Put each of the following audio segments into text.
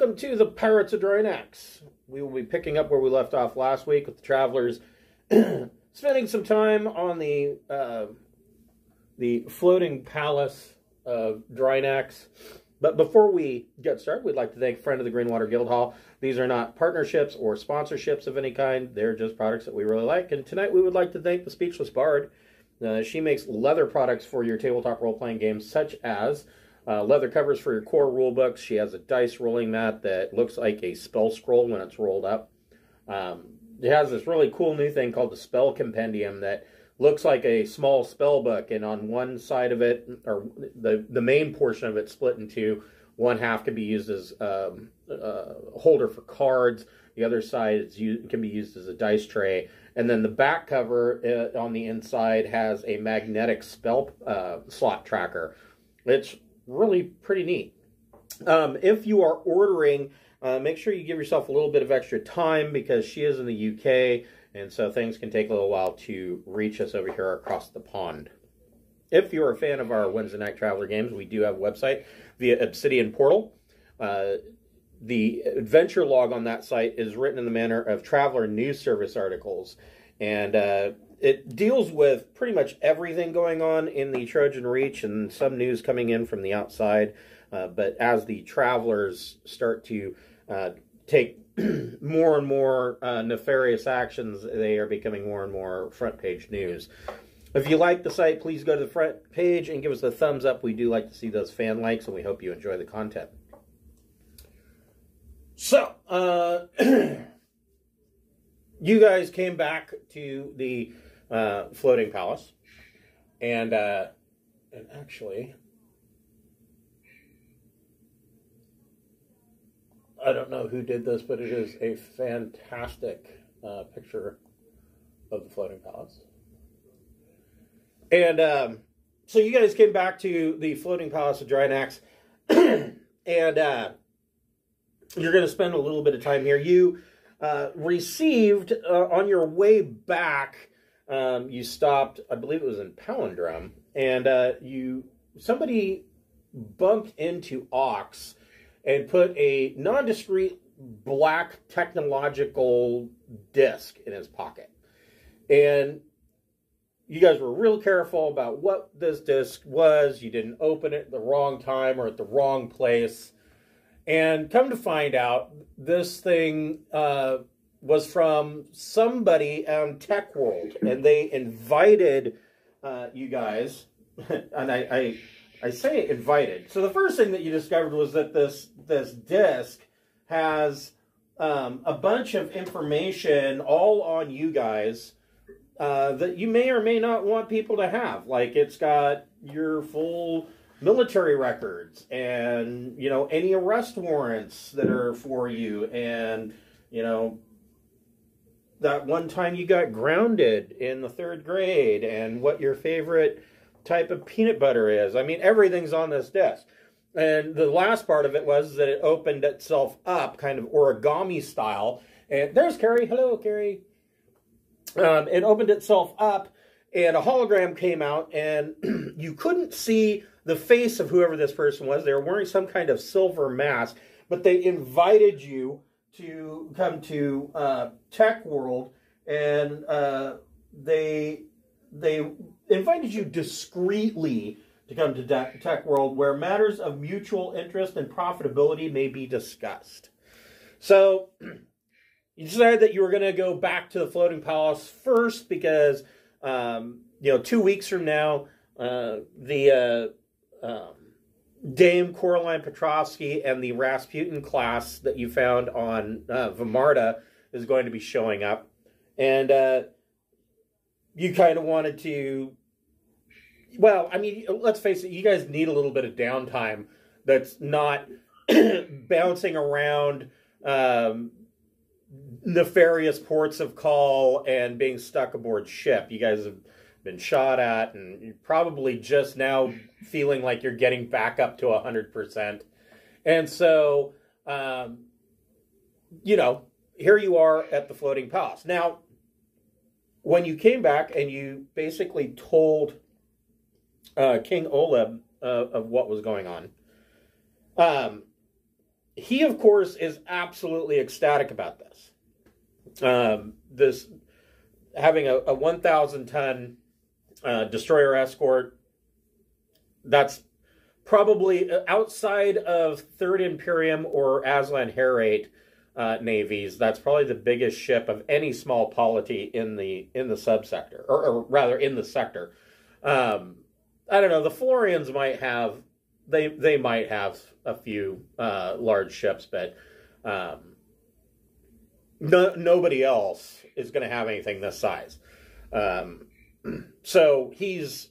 Welcome to the Pirates of Drinax. We will be picking up where we left off last week with the travelers spending some time on the uh, the floating palace of Drinax. But before we get started, we'd like to thank friend of the Greenwater Guildhall. These are not partnerships or sponsorships of any kind. They're just products that we really like. And tonight we would like to thank the Speechless Bard. Uh, she makes leather products for your tabletop role-playing games, such as uh, leather covers for your core rule books. She has a dice rolling mat that looks like a spell scroll when it's rolled up. Um, it has this really cool new thing called the Spell Compendium that looks like a small spell book, and on one side of it, or the the main portion of it, split into one half can be used as um, a holder for cards. The other side is can be used as a dice tray, and then the back cover uh, on the inside has a magnetic spell uh, slot tracker. It's really pretty neat. Um, if you are ordering, uh, make sure you give yourself a little bit of extra time because she is in the UK, and so things can take a little while to reach us over here across the pond. If you're a fan of our Wednesday Night Traveller games, we do have a website via Obsidian Portal. Uh, the adventure log on that site is written in the manner of Traveller News Service articles, and uh, it deals with pretty much everything going on in the Trojan Reach and some news coming in from the outside. Uh, but as the travelers start to uh, take more and more uh, nefarious actions, they are becoming more and more front page news. If you like the site, please go to the front page and give us a thumbs up. We do like to see those fan likes, and we hope you enjoy the content. So, uh, you guys came back to the uh, floating palace, and uh, and actually, I don't know who did this, but it is a fantastic uh, picture of the floating palace. And um, so you guys came back to the floating palace of Drinax, and uh, you're going to spend a little bit of time here. You uh, received uh, on your way back um, you stopped, I believe it was in Palindrome, and uh, you somebody bumped into Ox and put a non-discrete black technological disc in his pocket. And you guys were real careful about what this disc was. You didn't open it at the wrong time or at the wrong place. And come to find out, this thing uh, was from somebody on Tech World, and they invited uh, you guys, and I, I, I say invited. So the first thing that you discovered was that this this disc has um, a bunch of information all on you guys uh, that you may or may not want people to have. Like it's got your full military records and you know any arrest warrants that are for you and you know that one time you got grounded in the third grade and what your favorite type of peanut butter is. I mean, everything's on this desk. And the last part of it was that it opened itself up, kind of origami style. And there's Carrie. Hello, Carrie. Um, it opened itself up, and a hologram came out, and you couldn't see the face of whoever this person was. They were wearing some kind of silver mask, but they invited you to come to uh, Tech World, and uh, they they invited you discreetly to come to Tech World, where matters of mutual interest and profitability may be discussed. So you decided that you were going to go back to the Floating Palace first because um, you know two weeks from now uh, the uh, um, Dame Coraline Petrovsky and the Rasputin class that you found on uh, is going to be showing up. And uh, you kind of wanted to. Well, I mean, let's face it, you guys need a little bit of downtime that's not bouncing around um, nefarious ports of call and being stuck aboard ship. You guys have been shot at, and you're probably just now feeling like you're getting back up to 100%. And so, um, you know, here you are at the floating palace. Now, when you came back and you basically told uh, King Oleb uh, of what was going on, Um, he, of course, is absolutely ecstatic about this. Um, this having a, a 1,000 ton uh, destroyer escort. That's probably uh, outside of Third Imperium or Aslan Hierate uh, navies. That's probably the biggest ship of any small polity in the in the subsector, or, or rather in the sector. Um, I don't know. The Florians might have they they might have a few uh, large ships, but um, no, nobody else is going to have anything this size. Um, so he's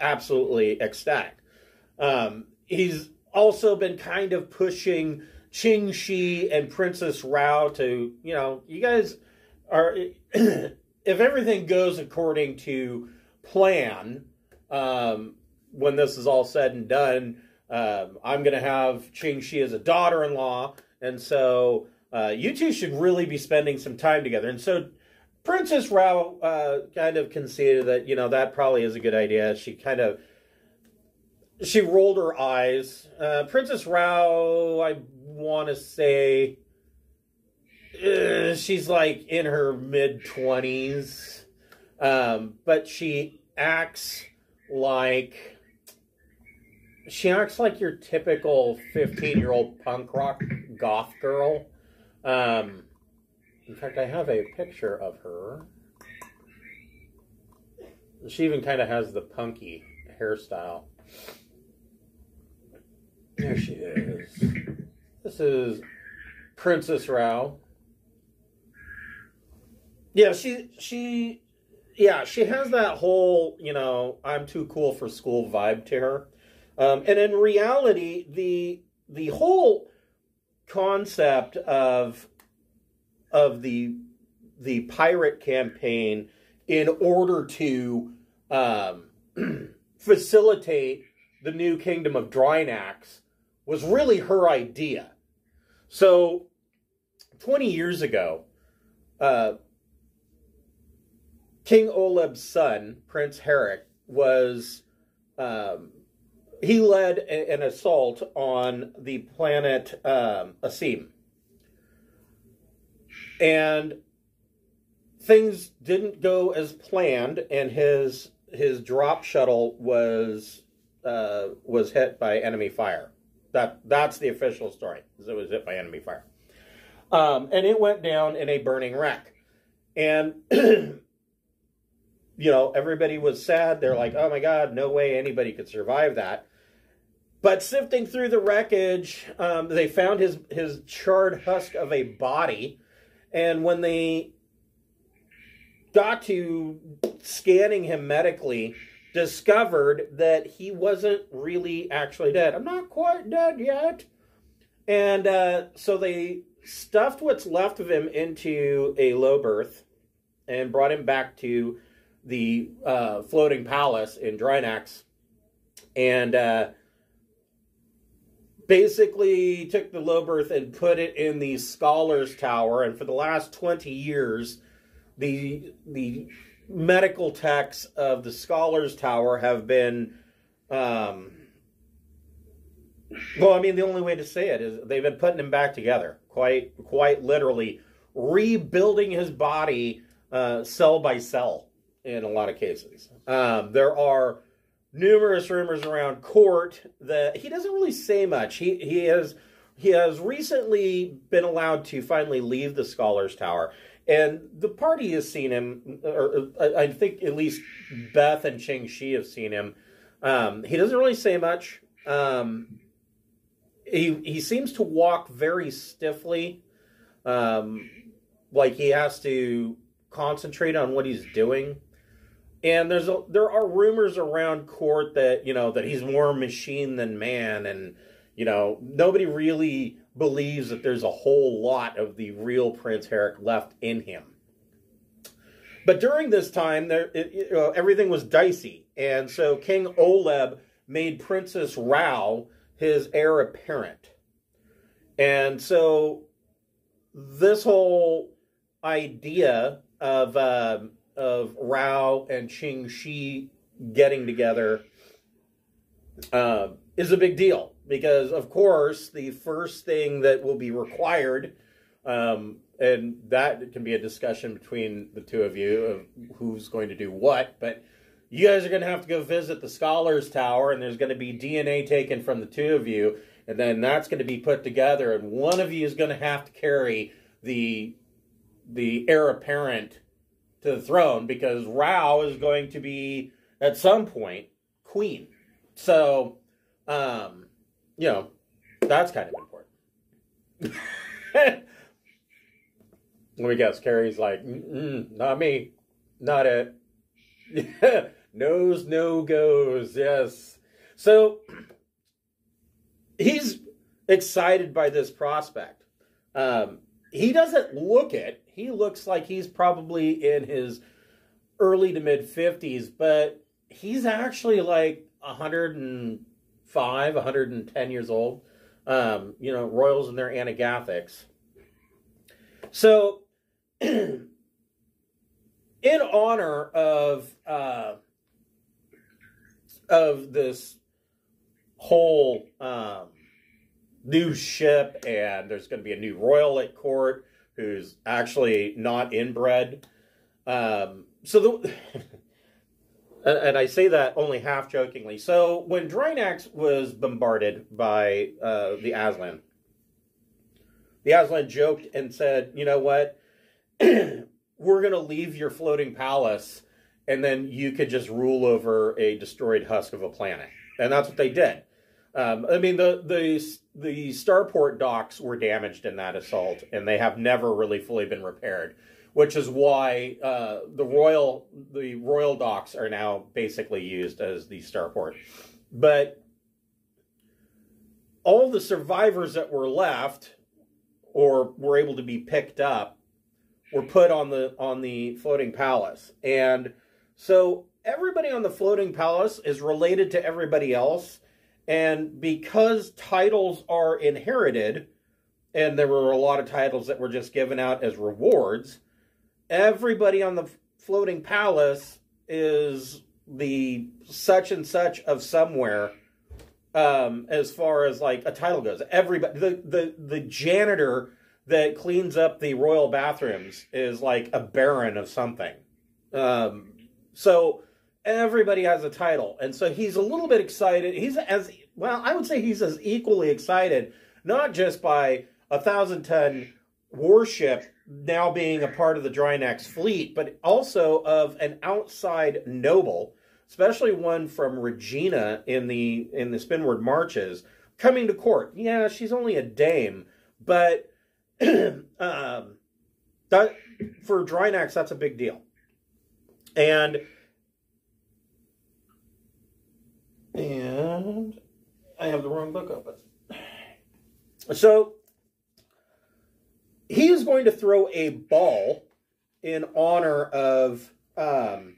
absolutely ecstatic. Um, he's also been kind of pushing Ching Shiih and Princess Rao to, you know, you guys are, if everything goes according to plan, um, when this is all said and done, um, I'm going to have Ching Shiih as a daughter in law. And so uh, you two should really be spending some time together. And so Princess Rao uh, kind of conceded that, you know, that probably is a good idea. She kind of she rolled her eyes. Uh, Princess Rao, I want to say, uh, she's like in her mid 20s, um, but she acts like she acts like your typical 15 year old punk rock goth girl. Um, in fact, I have a picture of her. She even kind of has the punky hairstyle. There she is. This is Princess Rao. Yeah, she she yeah, she has that whole, you know, I'm too cool for school vibe to her. Um, and in reality, the the whole concept of of the the pirate campaign in order to um, facilitate the new kingdom of Drinax was really her idea. So, 20 years ago, uh, King Oleb's son, Prince Herrick, was um, he led a, an assault on the planet um, Asim, and things didn't go as planned, and his his drop shuttle was uh, was hit by enemy fire. That that's the official story. It was hit by enemy fire, um, and it went down in a burning wreck. And you know, everybody was sad. They're like, "Oh my God, no way anybody could survive that." But sifting through the wreckage, um, they found his his charred husk of a body, and when they got to scanning him medically, discovered that he wasn't really actually dead. I'm not quite dead yet. And uh, so they stuffed what's left of him into a low berth and brought him back to the uh, floating palace in Drinax. And uh, basically took the low berth and put it in the Scholars Tower. And for the last 20 years, the the medical texts of the Scholars Tower have been, um, well, I mean, the only way to say it is they've been putting him back together, quite, quite literally, rebuilding his body uh, cell by cell in a lot of cases. Um, there are numerous rumors around court that he doesn't really say much. He he has he has recently been allowed to finally leave the Scholars Tower. And the party has seen him, or I think at least Beth and Ching Shiih have seen him. Um, he doesn't really say much. Um, he he seems to walk very stiffly, um, like he has to concentrate on what he's doing. And there's a, there are rumors around court that you know that he's more machine than man, and you know nobody really believes that there's a whole lot of the real Prince Herrick left in him. But during this time, there it, uh, everything was dicey, and so King Oleb made Princess Rao his heir apparent, and so this whole idea of uh, of Rao and Ching Shiih getting together uh, is a big deal because of course the first thing that will be required, um, and that can be a discussion between the two of you of who's going to do what, but you guys are going to have to go visit the Scholars Tower, and there's going to be DNA taken from the two of you, and then that's going to be put together, and one of you is going to have to carry the the heir apparent to the throne because Rao is going to be at some point queen. So, um, you know, that's kind of important. Let me guess. Carrie's like, not me, not it. Knows no goes. Yes. So he's excited by this prospect. Um, he doesn't look it. He looks like he's probably in his early to mid 50s, but he's actually like 105, 110 years old. Um, you know, royals and their anagathics. So, in honor of uh, of this whole um, new ship, and there's going to be a new royal at court who's actually not inbred. Um, so the and I say that only half jokingly. So when Drinax was bombarded by uh, the Aslan, the Aslan joked and said, "You know what? We're going to leave your floating palace, and then you could just rule over a destroyed husk of a planet." And that's what they did. Um, I mean, the the the starport docks were damaged in that assault, and they have never really fully been repaired which is why uh, the royal the royal docks are now basically used as the starport. But all the survivors that were left or were able to be picked up were put on the on the floating palace. And so everybody on the floating palace is related to everybody else and because titles are inherited and there were a lot of titles that were just given out as rewards, everybody on the floating palace is the such and such of somewhere um, as far as like a title goes. Everybody, the, the, the janitor that cleans up the royal bathrooms is like a baron of something. Um, so everybody has a title. And so he's a little bit excited. He's as, well, I would say he's as equally excited, not just by a thousand ton warship now being a part of the Drinax fleet, but also of an outside noble, especially one from Regina in the in the Spinward Marches, coming to court. Yeah, she's only a dame, but um, that for Drinax that's a big deal, and and I have the wrong book open. So he is going to throw a ball in honor of, um,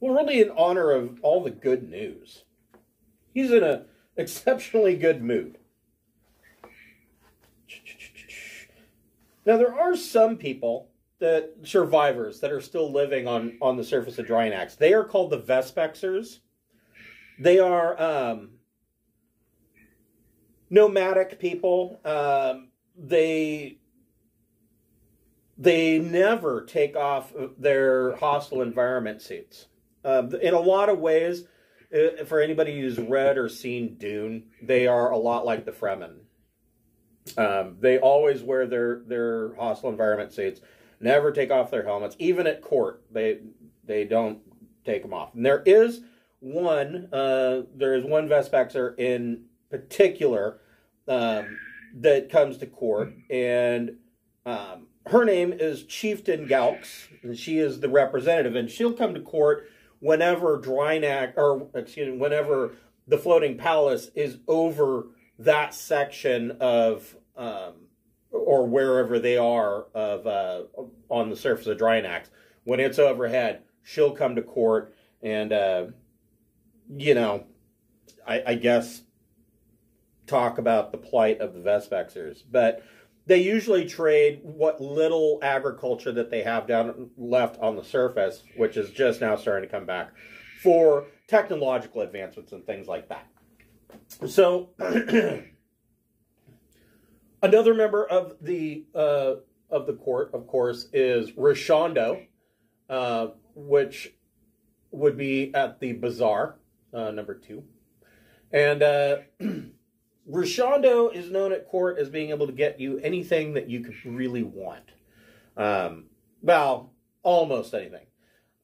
well, really in honor of all the good news. He's in an exceptionally good mood. Now, there are some people that survivors that are still living on on the surface of Drinax. They are called the Vespexers. They are um, nomadic people. Um, they they never take off their hostile environment suits. Um, in a lot of ways, uh, for anybody who's read or seen Dune, they are a lot like the Fremen. Um, they always wear their their hostile environment suits, never take off their helmets, even at court. They they don't take them off. And there is one uh, there is one Vespexer in particular um, that comes to court, and um, her name is Chieftain Gaux, and she is the representative, and she'll come to court whenever Drinax, or excuse me, whenever the floating palace is over that section of, um, or wherever they are of uh, on the surface of Drinax. When it's overhead, she'll come to court, and uh, you know, I, I guess talk about the plight of the Vespexers, but they usually trade what little agriculture that they have down left on the surface, which is just now starting to come back, for technological advancements and things like that. So, another member of the uh, of the court, of course, is Rishando, uh, which would be at the bazaar, uh, number two. And uh, Rishando is known at court as being able to get you anything that you could really want. Um, well, almost anything.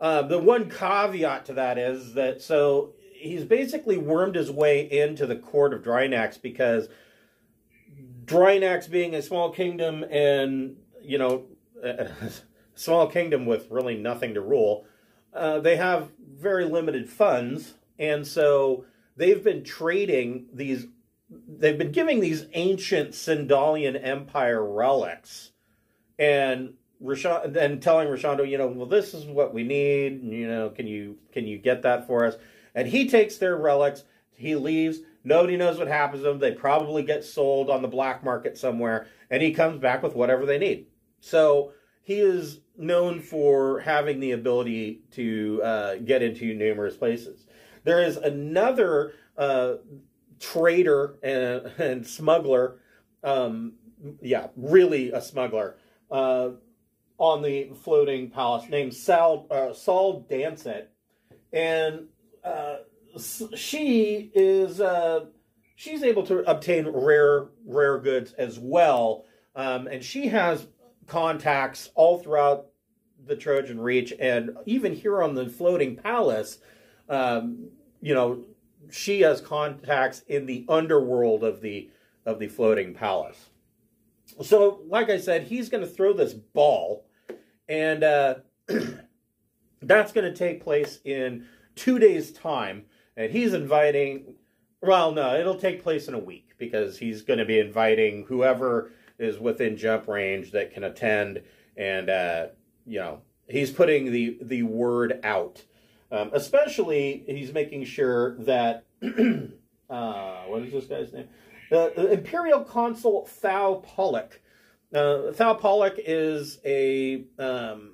Uh, the one caveat to that is that so he's basically wormed his way into the court of Drinax because Drinax being a small kingdom and you know small kingdom with really nothing to rule, uh, they have very limited funds, and so they've been trading these. They've been giving these ancient Sindalian Empire relics, and then telling Rashando, you know, well, this is what we need. You know, can you can you get that for us? And he takes their relics. He leaves. Nobody knows what happens to them. They probably get sold on the black market somewhere, and he comes back with whatever they need. So he is known for having the ability to uh, get into numerous places. There is another uh, trader and, and smuggler, um, yeah, really a smuggler, uh, on the floating palace named Sal, uh, Saul Dancet. And uh, she is uh, she's able to obtain rare rare goods as well, um, and she has contacts all throughout the Trojan Reach, and even here on the floating palace. Um, you know, she has contacts in the underworld of the of the floating palace. So, like I said, he's going to throw this ball, and uh, that's going to take place in two days' time, and he's inviting. Well, no, it'll take place in a week because he's going to be inviting whoever is within jump range that can attend, and uh, you know he's putting the the word out. Um, especially, he's making sure that uh, what is this guy's name? the Imperial Consul Thau Pollock. Uh, Thau Pollock is a um,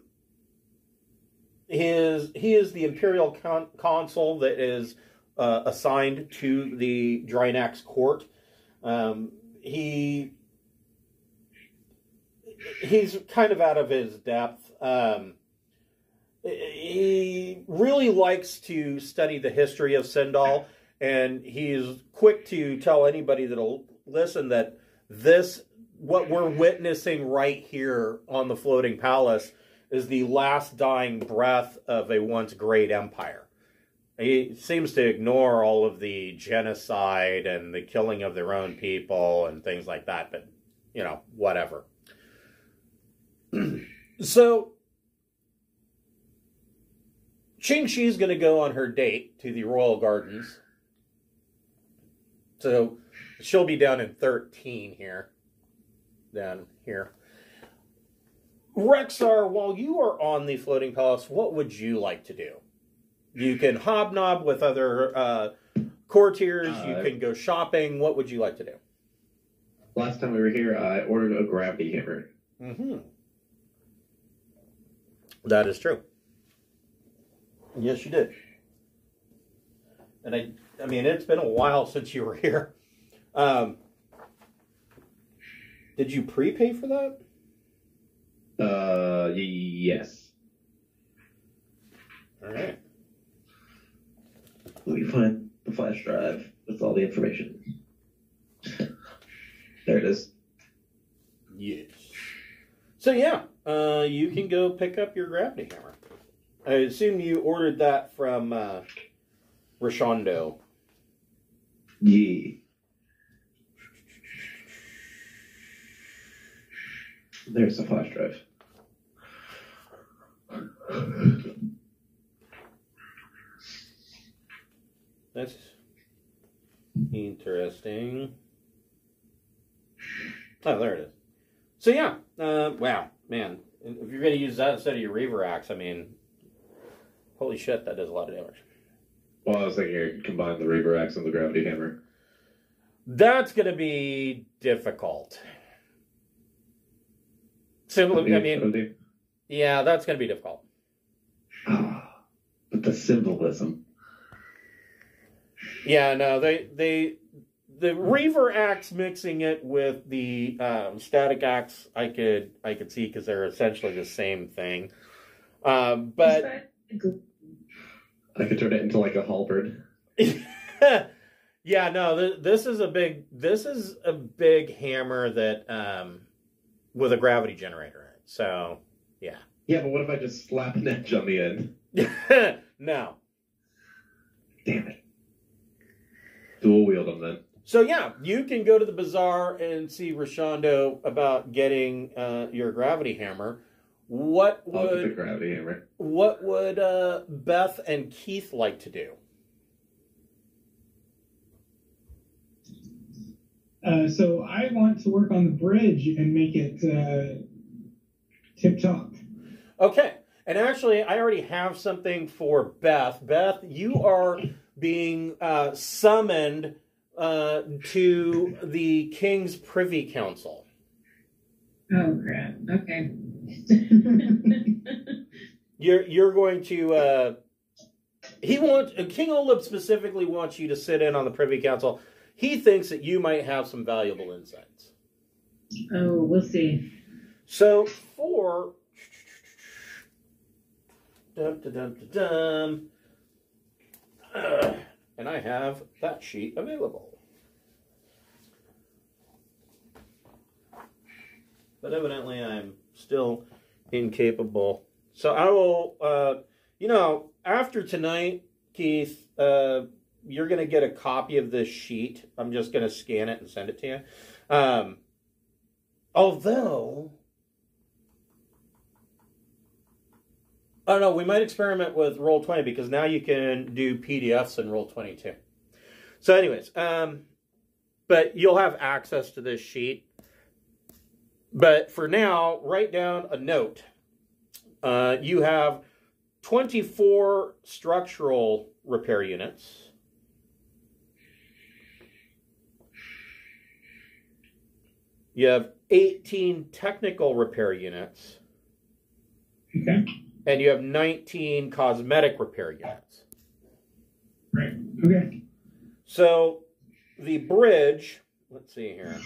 his he is the imperial con- consul that is uh, assigned to the Drinax court. Um, he he's kind of out of his depth. Um, he really likes to study the history of Sindal, and he's quick to tell anybody that'll listen that this what we're witnessing right here on the floating palace is the last dying breath of a once great empire. He seems to ignore all of the genocide and the killing of their own people and things like that, but, you know, whatever. so, Ching Shiih's going to go on her date to the Royal Gardens. So, she'll be down in 13 here. Down here. Rexar, while you are on the floating palace, what would you like to do? You can hobnob with other uh, courtiers. Uh, you can go shopping. What would you like to do? Last time we were here, I ordered a gravity hammer. Mm-hmm. That is true. Yes, you did. And I, I mean, it's been a while since you were here. Um, did you prepay for that? Uh, yes. All right. Let me find the flash drive with all the information. There it is. Yes. So yeah, uh, you can go pick up your gravity hammer. I assume you ordered that from uh, Rishando. Yeah. There's the flash drive. That's interesting. Oh, there it is. So yeah, uh, wow, man, if you're going to use that instead of your Reaver axe, I mean, holy shit, that does a lot of damage. Well, I was thinking you combine the Reaver axe and the gravity hammer. That's going to be difficult. Simply, I mean, yeah, that's going to be difficult. but the symbolism. Yeah, no, they they the reaver axe mixing it with the um, static axe, I could I could see because they're essentially the same thing. Um, but I could turn it into like a halberd. yeah, no, th- this is a big this is a big hammer that um, with a gravity generator in it. So yeah. Yeah, but what if I just slap an edge on the end? no. Damn it. Dual wield them then. So yeah, you can go to the bazaar and see Rashondo about getting uh, your gravity hammer. What I'll the would gravity hammer. what would uh, Beth and Keith like to do? Uh, so I want to work on the bridge and make it uh, tip top. Okay, and actually, I already have something for Beth. Beth, you are being uh, summoned uh, to the King's Privy Council. Oh crap. Okay. You're you're going to. Uh, he wants King Oleb specifically wants you to sit in on the Privy Council. He thinks that you might have some valuable insights. oh, we'll see. So for dum dum dum dum, dum. Uh, and I have that sheet available. But evidently, I'm still incapable. So I will, uh, you know, after tonight, Keith, uh, you're going to get a copy of this sheet. I'm just going to scan it and send it to you. Um, although, I don't know, we might experiment with Roll 20 because now you can do PDFs in Roll 22. So, anyways, um, but you'll have access to this sheet. But for now, write down a note. Uh, you have 24 structural repair units. You have 18 technical repair units. Okay. And you have 19 cosmetic repair units. Right. Okay. So the bridge, let's see here.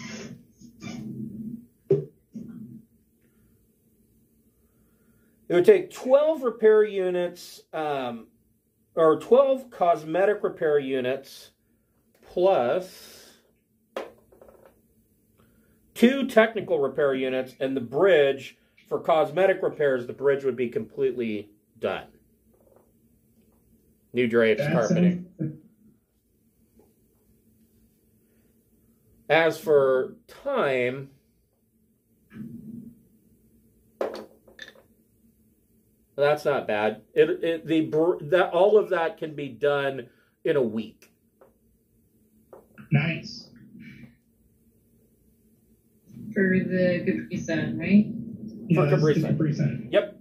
It would take 12 repair units, um, or 12 cosmetic repair units, plus two technical repair units, and the bridge for cosmetic repairs, the bridge would be completely done. New drapes, carpeting. As for time, that's not bad. It, it the br- that all of that can be done in a week. Nice. For the Capri Sun, right? Yeah, For that's Capri the Sun. Capri Sun. Yep.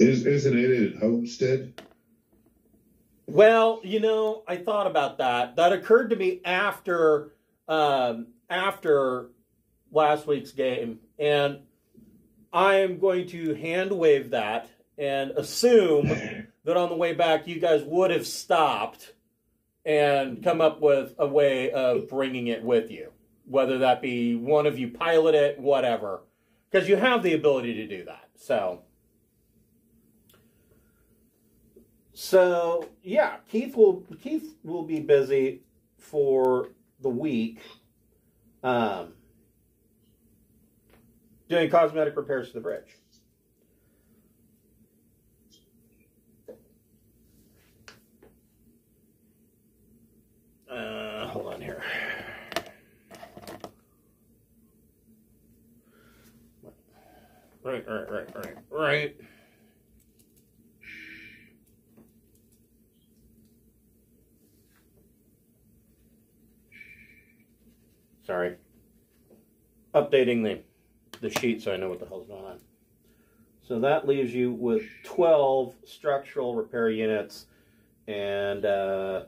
Is, isn't it at Homestead? Well, you know, I thought about that. That occurred to me after um, after last week's game, and I am going to hand wave that and assume that on the way back you guys would have stopped and come up with a way of bringing it with you, whether that be one of you pilot it, whatever, because you have the ability to do that. So. So yeah, Keith will Keith will be busy for the week, um, doing cosmetic repairs to the bridge. Uh, hold on here. Right, right, right, right, right. Sorry. Updating the the sheet so I know what the hell's going on. So that leaves you with 12 structural repair units and uh,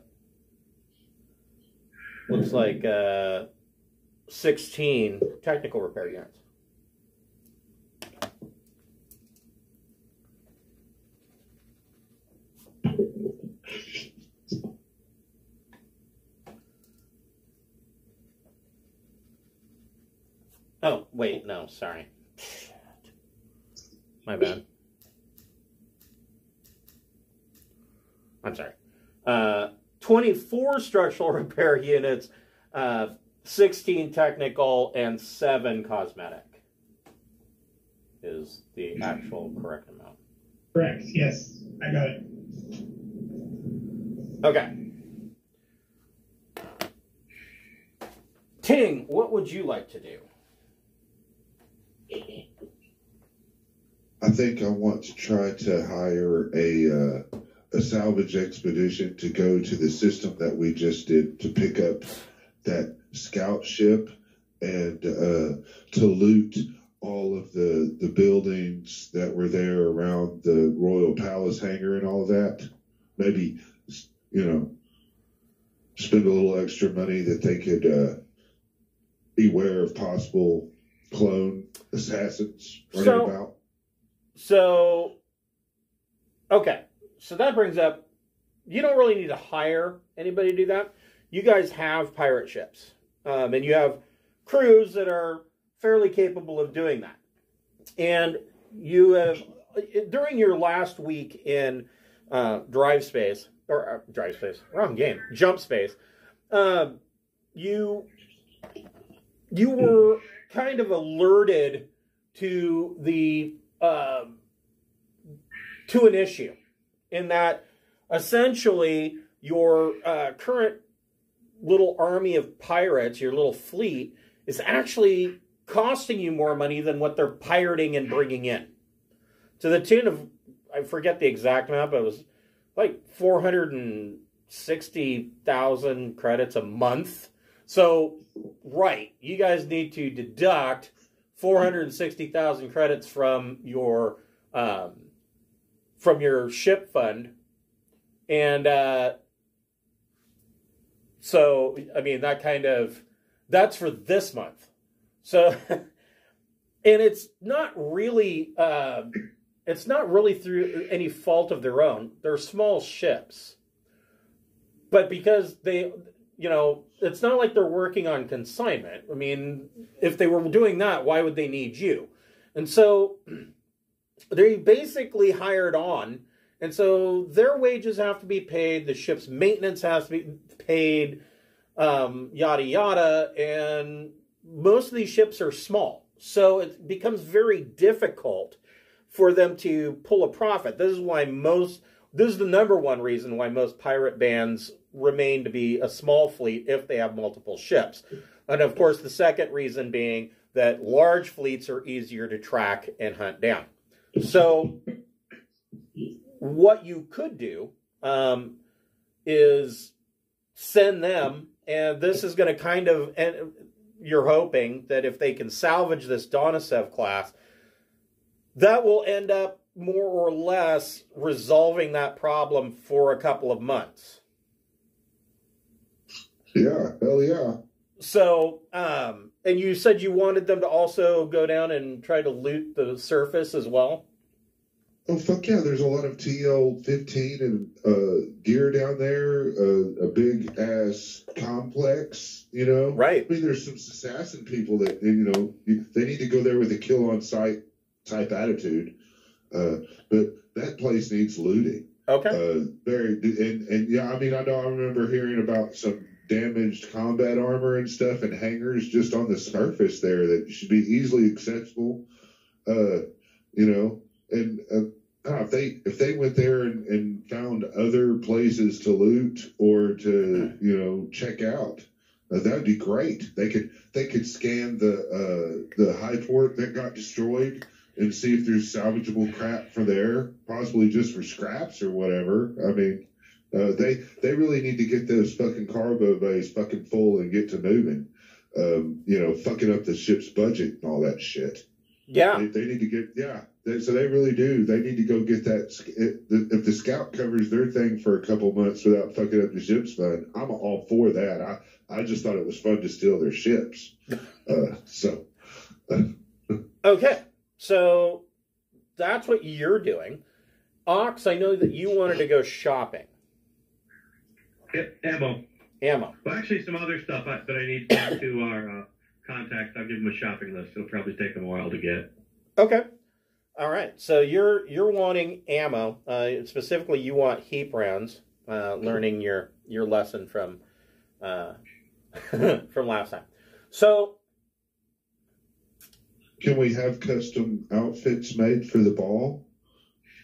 looks like uh, 16 technical repair units. Wait, no, sorry. My bad. I'm sorry. Uh, 24 structural repair units, uh, 16 technical, and 7 cosmetic is the actual correct amount. Correct. Yes, I got it. Okay. Ting, what would you like to do? I think I want to try to hire a uh, a salvage expedition to go to the system that we just did to pick up that scout ship and uh, to loot all of the the buildings that were there around the royal palace hangar and all of that. Maybe you know spend a little extra money that they could uh, beware of possible clone assassins running So- about. So, okay. So that brings up you don't really need to hire anybody to do that. You guys have pirate ships, um, and you have crews that are fairly capable of doing that. And you have, during your last week in uh, Drive Space, or uh, Drive Space, wrong game, Jump Space, um, you you were kind of alerted to the um, to an issue in that essentially your uh, current little army of pirates, your little fleet, is actually costing you more money than what they're pirating and bringing in. To the tune of, I forget the exact amount, but it was like 460,000 credits a month. So, right, you guys need to deduct 460,000 credits from your um, from your ship fund, and uh, so I mean that kind of that's for this month. So, and it's not really uh, it's not really through any fault of their own. They're small ships, but because they you know, it's not like they're working on consignment. I mean, if they were doing that, why would they need you? And so they basically hired on, and so their wages have to be paid, the ship's maintenance has to be paid, um, yada yada, and most of these ships are small. So it becomes very difficult for them to pull a profit. This is why most this is the number one reason why most pirate bands remain to be a small fleet if they have multiple ships. And of course, the second reason being that large fleets are easier to track and hunt down. So, what you could do um, is send them, and this is going to kind of, and you're hoping that if they can salvage this Donosev class, that will end up more or less resolving that problem for a couple of months. Yeah, hell yeah. So, um, and you said you wanted them to also go down and try to loot the surface as well. Oh fuck yeah! There's a lot of TL15 and uh, gear down there. Uh, a big ass complex, you know. Right. I mean, there's some assassin people that you know they need to go there with a kill on sight type attitude. Uh, but that place needs looting. Okay. Uh, very and and yeah, I mean, I know I remember hearing about some damaged combat armor and stuff and hangars just on the surface there that should be easily accessible. Uh, you know, and uh, if they if they went there and, and found other places to loot or to you know check out, uh, that'd be great. They could they could scan the uh, the high port that got destroyed and see if there's salvageable crap for there, possibly just for scraps or whatever. I mean, uh, they they really need to get those fucking cargo bays fucking full and get to moving. Um, you know, fucking up the ship's budget and all that shit. Yeah. They, they need to get yeah. They, so they really do. They need to go get that. If the, scout covers their thing for a couple months without fucking up the ship's fund, I'm all for that. I I just thought it was fun to steal their ships. Uh, so Okay. So that's what you're doing. Ox, I know that you wanted to go shopping. Yep, ammo. Ammo. Well, actually, some other stuff I, that I need to talk to our uh, contacts. I'll give them a shopping list. It'll probably take them a while to get. Okay. All right. So you're you're wanting ammo. Uh, specifically, you want heap rounds. Uh, learning your your lesson from uh, from last time. So Can we have custom outfits made for the ball?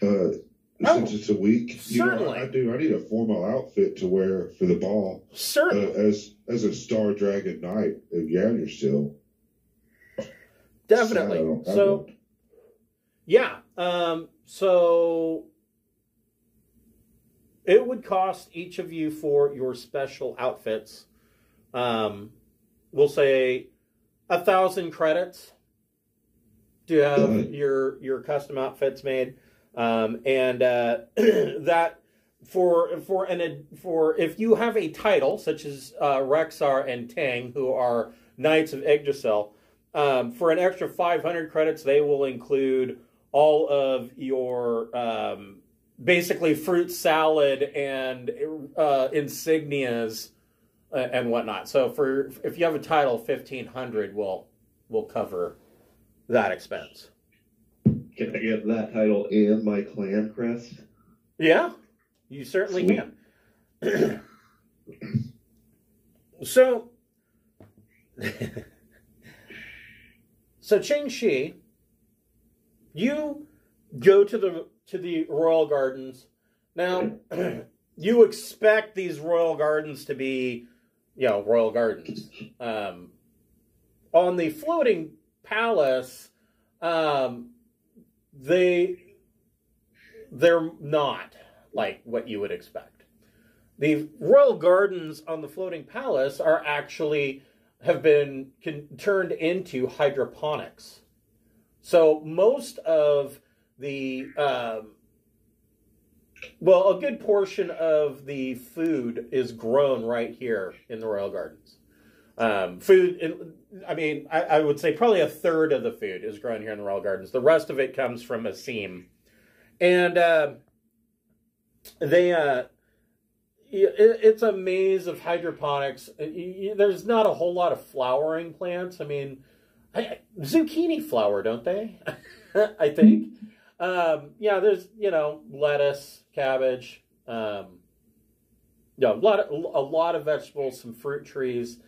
Uh, Oh, since it's a week, you know, certainly. I, I do. I need a formal outfit to wear for the ball uh, certainly, as as a Star Dragon Knight of Yanderstill. definitely. So, I So yeah. Um, so it would cost each of you for your special outfits. Um, we'll say a thousand credits to have your your custom outfits made, um, and uh, that for for an for if you have a title such as uh, Rexar and Tang, who are Knights of Yggdrasil, um, for an extra 500 credits, they will include all of your um, basically fruit salad and uh, insignias uh, and whatnot. So for if you have a title, 1500 will will cover that expense. Can I get that title and my clan crest? Yeah, you certainly Sweet. can. so, so Ching Shiih, you go to the to the royal gardens. Now, you expect these royal gardens to be, you know, royal gardens. Um, on the floating palace, um, they they're not like what you would expect. The royal gardens on the floating palace are actually have been con- turned into hydroponics. So most of the um, well, a good portion of the food is grown right here in the royal gardens. Um, food, I mean, I, I would say probably a third of the food is grown here in the royal gardens. The rest of it comes from Asim, and uh, they uh, it, it's a maze of hydroponics. Y- There's not a whole lot of flowering plants. I mean, I, zucchini flower, don't they? I think. Um, yeah, there's you know lettuce, cabbage, um, yeah, a lot of a lot of vegetables, some fruit trees,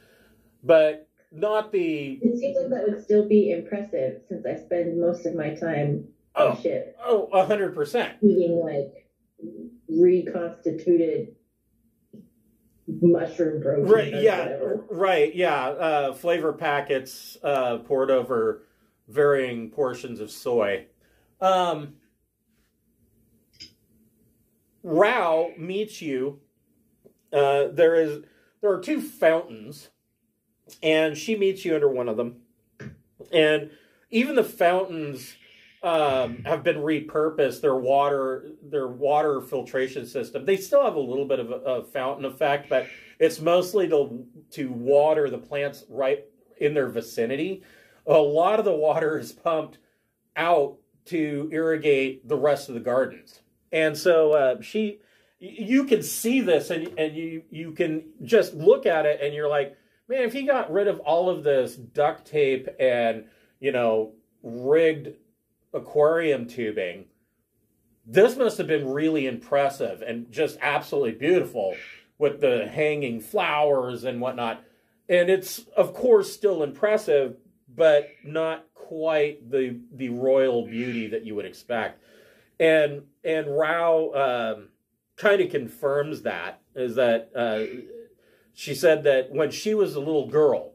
but not the It seems like that would still be impressive since I spend most of my time on oh ship oh a hundred percent. eating like reconstituted mushroom protein. Right, yeah, whatever. right, yeah. Uh, flavor packets uh, poured over varying portions of soy. Um, Rao meets you. Uh, there is there are two fountains, and she meets you under one of them. And even the fountains um, have been repurposed. Their water their water filtration system. They still have a little bit of a, a fountain effect, but it's mostly to to water the plants right in their vicinity. A lot of the water is pumped out to irrigate the rest of the gardens, and so uh, she, you can see this, and and you you can just look at it, and you're like, man, if he got rid of all of this duct tape and you know rigged aquarium tubing, this must have been really impressive and just absolutely beautiful with the hanging flowers and whatnot. And it's of course still impressive, but not quite the the royal beauty that you would expect. And and Rao um, kind of confirms that is that uh, she said that when she was a little girl,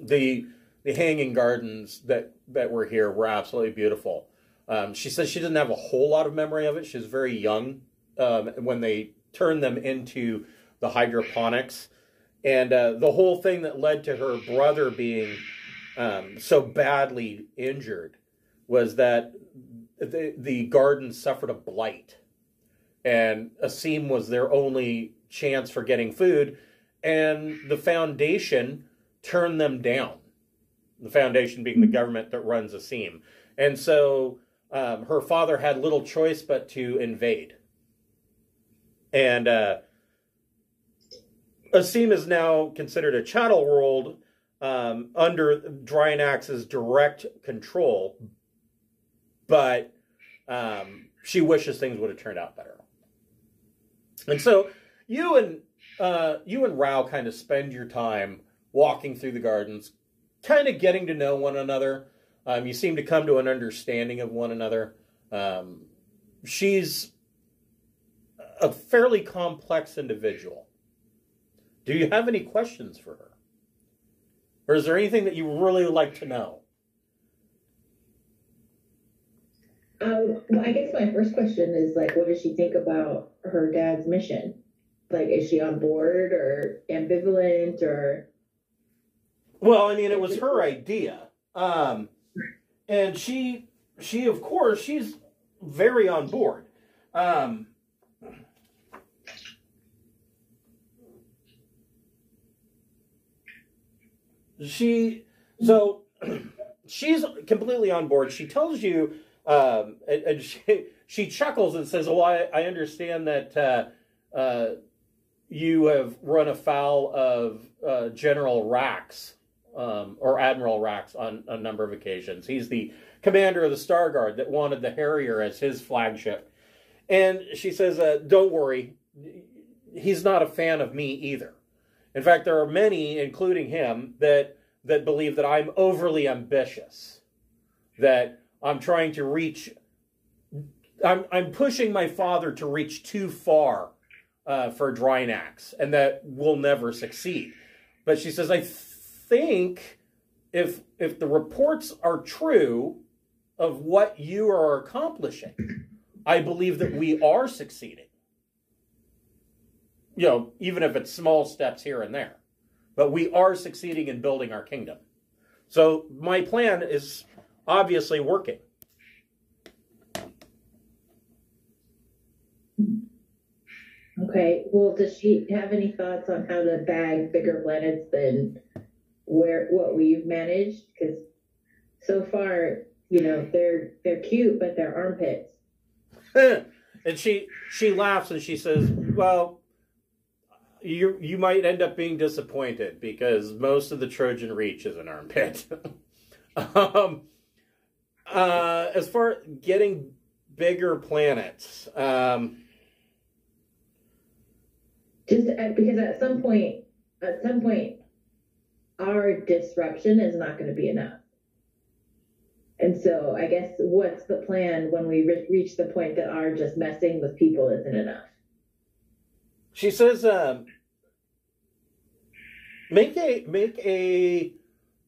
the the hanging gardens that that were here were absolutely beautiful. Um, she says she didn't have a whole lot of memory of it. She was very young um, when they turned them into the hydroponics, and uh, the whole thing that led to her brother being um, so badly injured was that the the garden suffered a blight, and Asim was their only chance for getting food, and the foundation turned them down. The foundation being the government that runs Asim, and so um, her father had little choice but to invade. And uh, Asim is now considered a chattel world um, under Drinax's direct control, but um, she wishes things would have turned out better. And so you and uh, you and Rao kind of spend your time walking through the gardens, kind of getting to know one another. Um, you seem to come to an understanding of one another. Um, she's a fairly complex individual. Do you have any questions for her? Or is there anything that you really like to know? Um, well, I guess my first question is like, what does she think about her dad's mission? Like, is she on board or ambivalent or? Well, I mean, it was her idea, um, and she, she of course, she's very on board. Um, she, so she's completely on board. She tells you, um, and, and she she chuckles and says, well I, I understand that." Uh, uh, you have run afoul of uh, General Rax um, or Admiral Rax on a number of occasions. He's the commander of the Star Guard that wanted the Harrier as his flagship. And she says, uh, Don't worry, he's not a fan of me either. In fact, there are many, including him, that, that believe that I'm overly ambitious, that I'm trying to reach, I'm, I'm pushing my father to reach too far uh, for Drinax, and that will never succeed. But she says, I think if if the reports are true of what you are accomplishing, I believe that we are succeeding. You know, even if it's small steps here and there, but we are succeeding in building our kingdom. So my plan is obviously working. Okay, well, does she have any thoughts on how to bag bigger planets than where what we've managed? Because so far, you know, they're they're cute, but they're armpits. and she she laughs and she says, "Well, you you might end up being disappointed because most of the Trojan Reach is an armpit." um, uh, as far as getting bigger planets, um, Just at, because at some point, at some point, our disruption is not going to be enough. And so, I guess what's the plan when we re- reach the point that our just messing with people isn't enough? she says, um, "Make a make a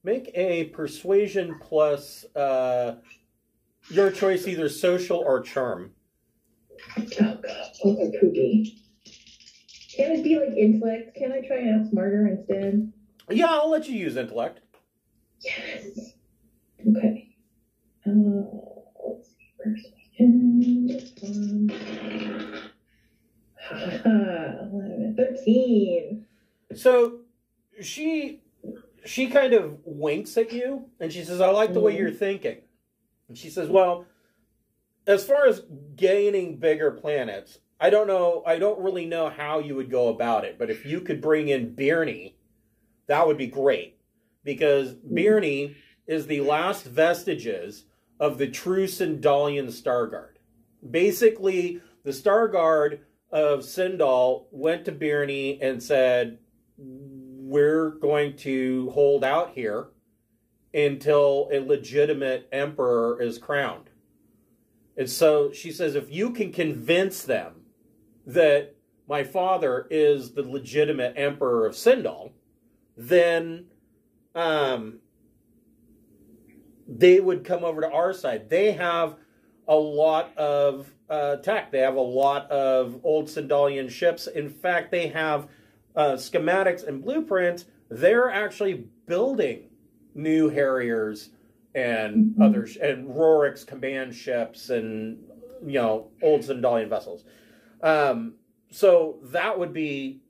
make a persuasion plus uh, your choice, either social or charm." Oh god, kooky. Can it be like intellect? Can I try and outsmart her instead? Yeah, I'll let you use intellect. Yes. Okay. Uh, let's see. Persuasion. Um, 11, 13. So she she kind of winks at you and she says, I like the way you're thinking. And she says, Well, as far as gaining bigger planets, I don't know I don't really know how you would go about it, but if you could bring in Birney, that would be great. Because hmm. Birney is the last vestiges of the true Sindalian Star Guard. Basically, the Star Guard of Sindal went to Birney and said, We're going to hold out here until a legitimate emperor is crowned. And so she says, if you can convince them that my father is the legitimate emperor of Sindal, then um, they would come over to our side. They have a lot of uh, tech. They have a lot of old Sindalian ships. In fact, they have uh, schematics and blueprints. They're actually building new Harriers and Mhm. other and Rorik's command ships and you know old Sindalian vessels. Um, so that would be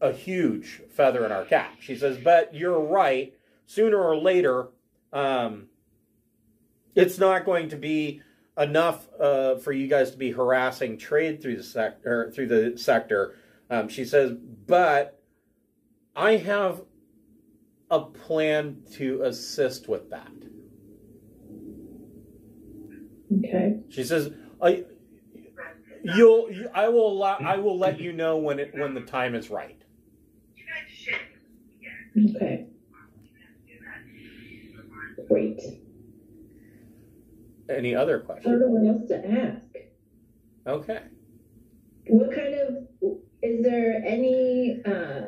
a huge feather in our cap. She says, but you're right. Sooner or later, um, it's not going to be enough uh, for you guys to be harassing trade through the sector. Through the sector, um, she says, but I have a plan to assist with that. Okay. She says, I, "You'll, you, I will allow, I will let you know when it when the time is right." Okay. Great. Any other questions? I don't know what else to ask. Okay. What kind of is there any uh,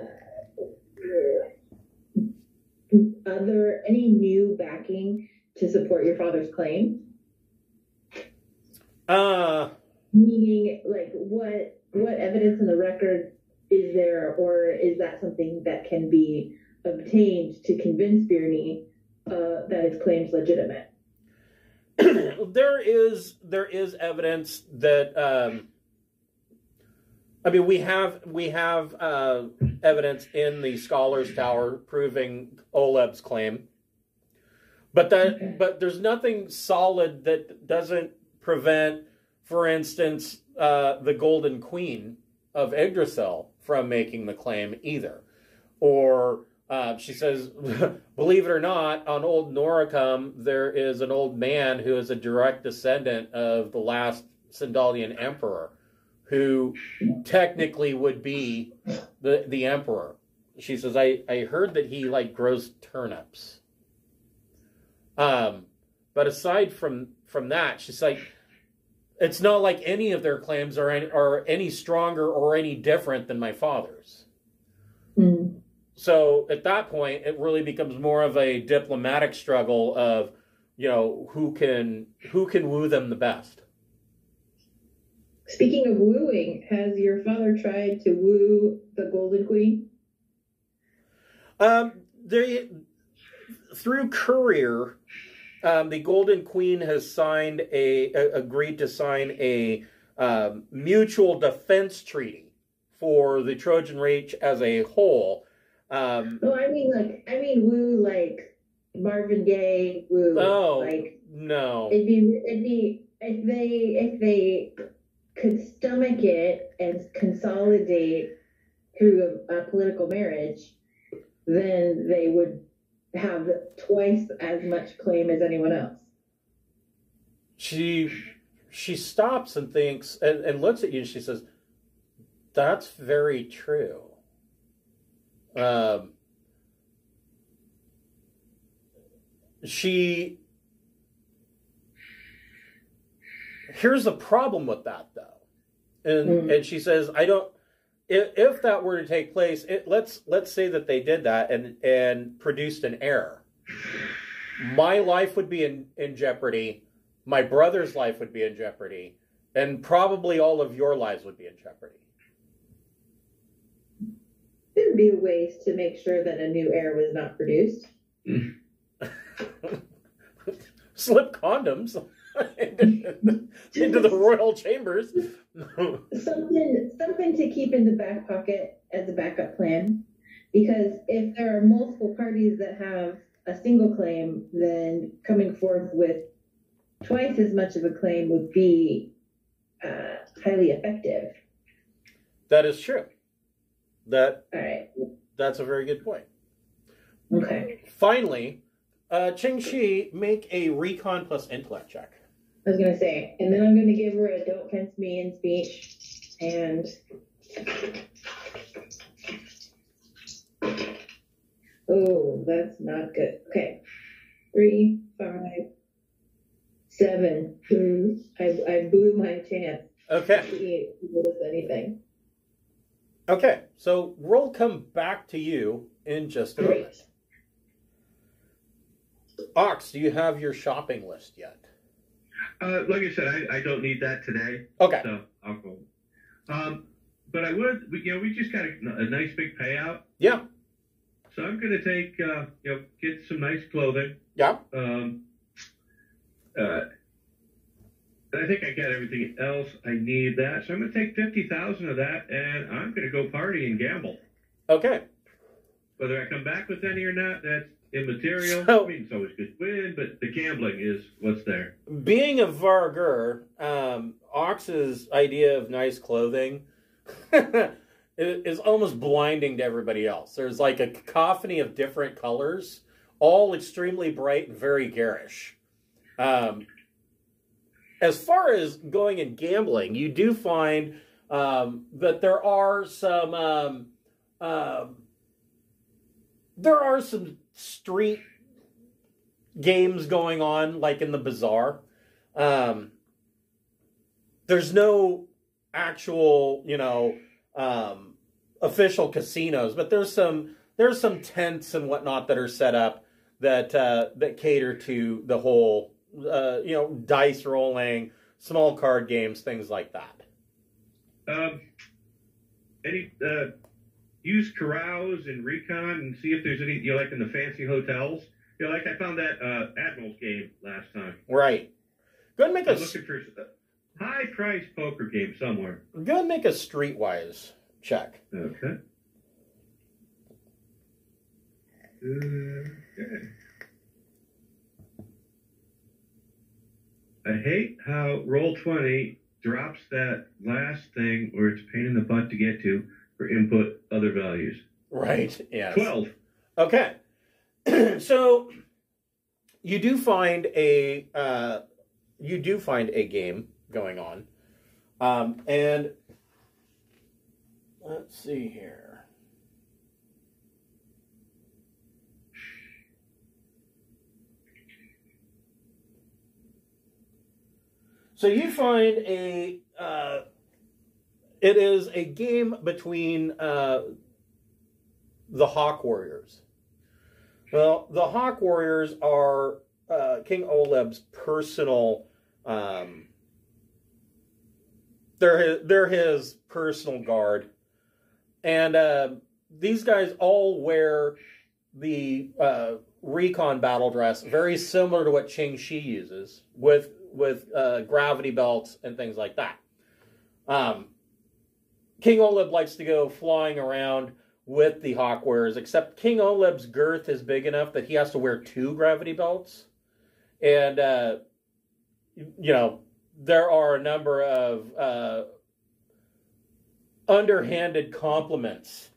other any new backing to support your father's claim? Uh, Meaning, like what what evidence in the record is there, or is that something that can be obtained to convince Birney uh, that his claim's legitimate? there is there is evidence that um, I mean we have we have uh, evidence in the Scholars Tower proving Oleb's claim, but that but there's nothing solid that doesn't prevent, for instance, uh, the Golden Queen of Yggdrasil from making the claim either, or uh, she says, believe it or not, on old Noricum, there is an old man who is a direct descendant of the last Sindalian emperor, who technically would be the, the emperor. She says, I, I heard that he like grows turnips. Um, but aside from from that, she's like, it's not like any of their claims are any, are any stronger or any different than my father's. Hmm. So at that point, it really becomes more of a diplomatic struggle of, you know, who can who can woo them the best. Speaking of wooing, has your father tried to woo the Golden Queen? Um, they through courier, um, the Golden Queen has signed a, a agreed to sign a um, mutual defense treaty for the Trojan Reach as a whole. Um, I mean like I mean woo like Marvin Gaye woo. Oh. Like no, it'd be it'd be if they if they could stomach it and consolidate through a, a political marriage, then they would have twice as much claim as anyone else. she she stops and thinks and, and looks at you and she says that's very true um she here's the problem with that though and Mm. and she says i don't if, if that were to take place it, let's let's say that they did that and and produced an error. My life would be in in jeopardy. My brother's life would be in jeopardy. And probably all of your lives would be in jeopardy. There'd be ways to make sure that a new heir was not produced. slip condoms into, into the royal chambers. Something something to keep in the back pocket as a backup plan because if there are multiple parties that have a single claim then coming forth with twice as much of a claim would be uh, highly effective. That is true. That all right that's a very good point. Okay. Finally uh Ching Shiih make a recon plus intellect check i was going to say and then i'm going to give her a don't fence me in speech and oh that's not good. Okay. Three five seven. I, I blew my chance. Okay. To notice anything. Okay so we'll come back to you in just a moment. Ox do you have your shopping list yet Uh, like I said, I, I don't need that today, okay. So I'll go. Um, but I would, you know, we just got a, a nice big payout, yeah. So I'm going to take, uh, you know, get some nice clothing. yeah. Um, uh, I think I got everything else I need that, so I'm going to take fifty thousand of that, and I'm going to go party and gamble. okay. Whether I come back with any or not, that's immaterial. So- I mean, it's always good to win, but the gambling is what's there. being a Vargr, um, Ox's idea of nice clothing is almost blinding to everybody else. There's like a cacophony of different colors, all extremely bright and very garish. Um, as far as going and gambling, you do find um, that there are some um, um, there are some street games going on, like in the bazaar. Um, there's no actual, you know, um, official casinos, but there's some there's some tents and whatnot that are set up that uh, that cater to the whole, uh, you know, dice rolling, small card games, things like that. Um, any uh, use carouse and recon and see if there's any you know, like in the fancy hotels. You know, like I found that uh, Admirals game last time. Right. Go ahead and make I'm a looking for a high price poker game somewhere. go ahead and make a streetwise check. Okay. Okay. I hate how roll twenty drops that last thing where it's a pain in the butt to get to for input other values. Right. Yes. Twelve. Okay. so you do find a uh, you do find a game going on, um, and let's see here. So you find a uh, it is a game between uh, the Hawk Warriors. Well, the Hawk Warriors are uh, King Oleb's personal. Um, they're his, they're his personal guard, and uh, these guys all wear the uh, recon battle dress, very similar to what Ching Shiih uses, with with uh, gravity belts and things like that. Um, King Oleb likes to go flying around with the Hawk Warriors, except King Oleb's girth is big enough that he has to wear two gravity belts. And, uh, you know, there are a number of uh, underhanded compliments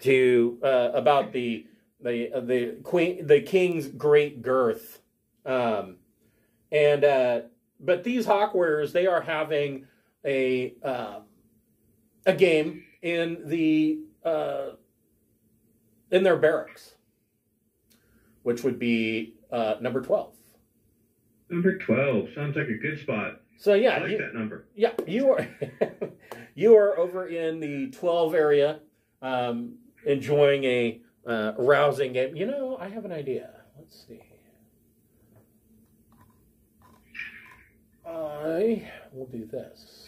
to uh, about the the the queen the king's great girth um, and uh, but these hawk warriors they are having a uh, a game in the uh, in their barracks, which would be uh, number twelve. Number twelve sounds like a good spot. So yeah, I like you, that number. yeah, you are you are over in the twelve area, um, enjoying a uh, rousing game. You know, I have an idea. Let's see. I will do this.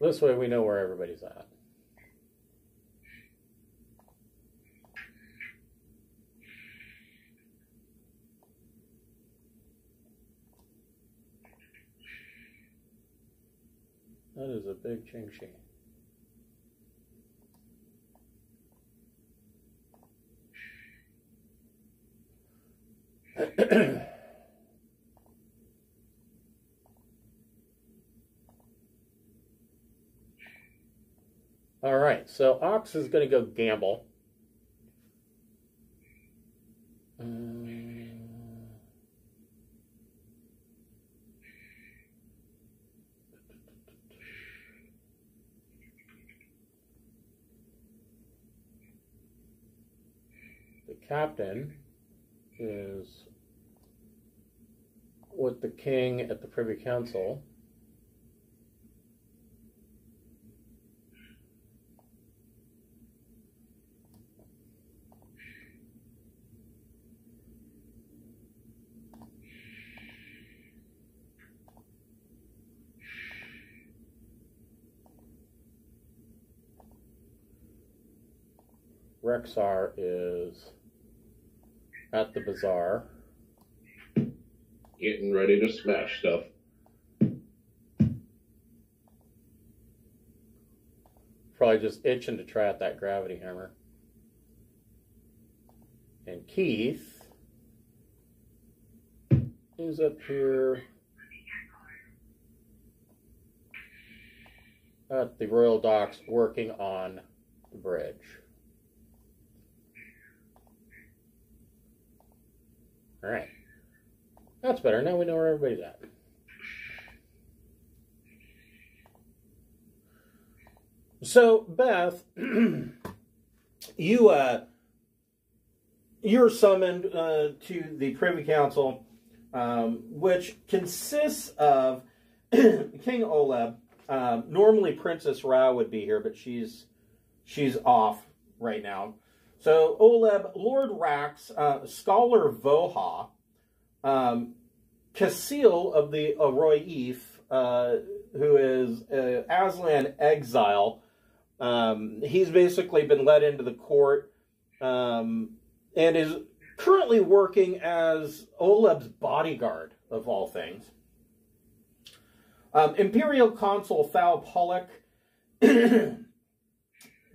This way we know where everybody's at. That is a big ching ching. All right, so Ox is going to go gamble. Um, the captain is with the king at the Privy Council. Rexar is at the bazaar. Getting ready to smash stuff. Probably just itching to try out that gravity hammer. And Keith is up here at the Royal Docks working on the bridge. All right. That's better. Now we know where everybody's at. So, Beth, you uh, you're summoned uh, to the Privy Council, um, which consists of King Oleb. Um, normally, Princess Rao would be here, but she's she's off right now. So, Oleb, Lord Rax, uh, Scholar Voha, um, Casil of the Arroy Eve, uh, who is uh, Aslan exile. Um, he's basically been led into the court um, and is currently working as Oleb's bodyguard, of all things. Um, Imperial Consul Thal Pollock.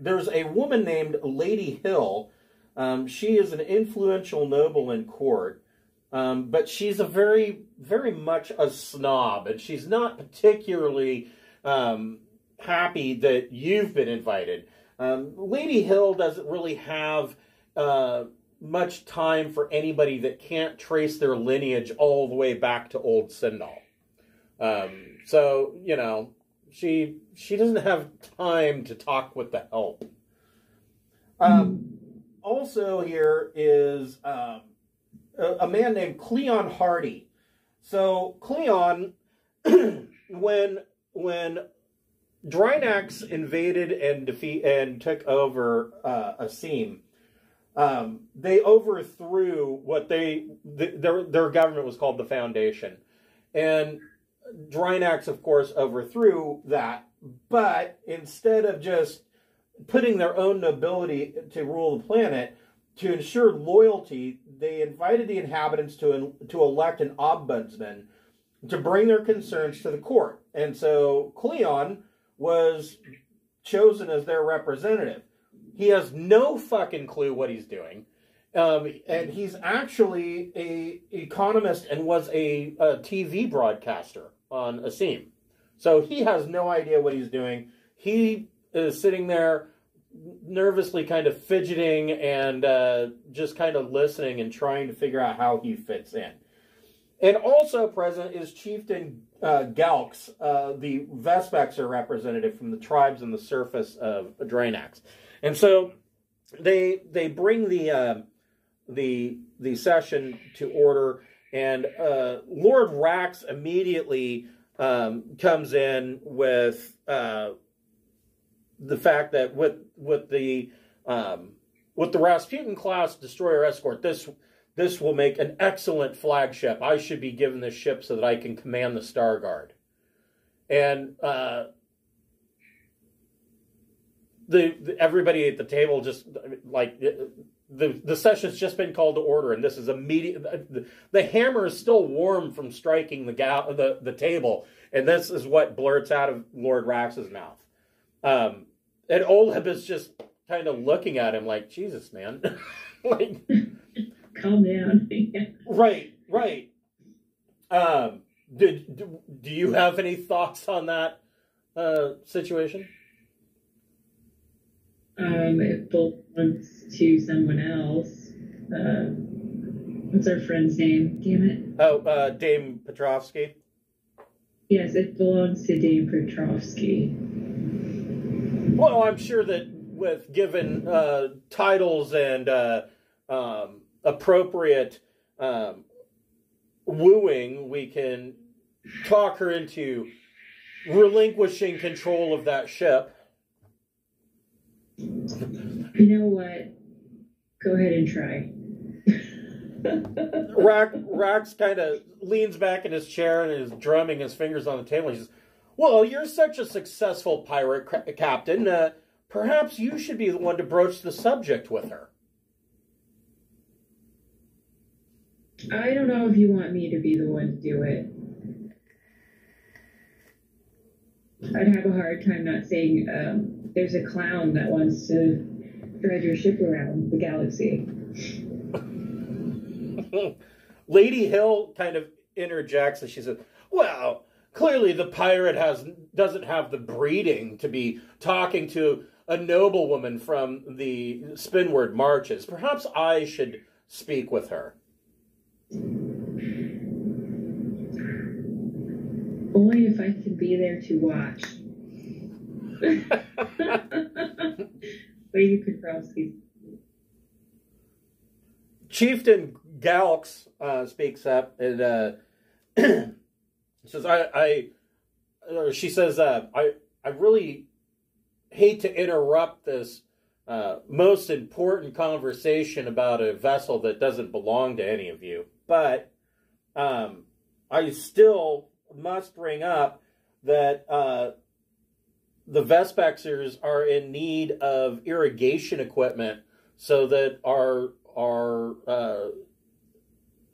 There's a woman named Lady Hill. Um, she is an influential noble in court. Um, but she's a very, very much a snob, and she's not particularly um, happy that you've been invited. Um, Lady Hill doesn't really have uh, much time for anybody that can't trace their lineage all the way back to Old Sindal. Um, so you know, she she doesn't have time to talk with the help. Um, also, here is. Um, a, a man named Cleon Hardy. So Cleon, when when Drinax invaded and defeat and took over uh, Asim, um, they overthrew what they th- their their government was called the Foundation, and Drinax, of course, overthrew that. But instead of just putting their own nobility to rule the planet, to ensure loyalty, they invited the inhabitants to, to elect an ombudsman to bring their concerns to the court. And so Cleon was chosen as their representative. He has no fucking clue what he's doing. Um, and he's actually a economist and was a, a TV broadcaster on Asim. So he has no idea what he's doing. He is sitting there nervously kind of fidgeting and uh, just kind of listening and trying to figure out how he fits in. And also present is Chieftain uh, Galx, uh, the Vespexer representative from the tribes on the surface of Drinax. And so they they bring the uh, the the session to order, and uh, Lord Rax immediately um, comes in with uh, the fact that with with the um, with the Rasputin class destroyer escort, this this will make an excellent flagship. I should be given this ship so that I can command the Star Guard. And uh, the, the, everybody at the table just like the the session's just been called to order, and this is immediate. The, the hammer is still warm from striking the gal the the table, and this is what blurts out of Lord Rax's mouth. Um, and Oleb is just kind of looking at him like, Jesus, man. like, calm down. right, right. Um, did do, do you have any thoughts on that uh, situation? Um, it belongs to someone else. Uh, what's our friend's name? Damn it. Oh, uh, Dame Petrovsky. Yes, it belongs to Dame Petrovsky. Well, I'm sure that with given uh, titles and uh, um, appropriate um, wooing, we can talk her into relinquishing control of that ship. You know what? Go ahead and try. Rax, Rax kind of leans back in his chair and is drumming his fingers on the table. He says, Well, you're such a successful pirate ca- captain. Uh, perhaps you should be the one to broach the subject with her. I don't know if you want me to be the one to do it. I'd have a hard time not saying um, there's a clown that wants to drive your ship around the galaxy. Lady Hill kind of interjects and she says, "Well, clearly the pirate has doesn't have the breeding to be talking to a noblewoman from the Spinward Marches. Perhaps I should speak with her." Only if I can be there to watch. Lady Petrovsky. Chieftain Galx uh, speaks up and uh, says, "I, I," she says, uh, "I, I really hate to interrupt this uh, most important conversation about a vessel that doesn't belong to any of you, but um, I still must bring up that uh, the Vespexers are in need of irrigation equipment so that our our uh,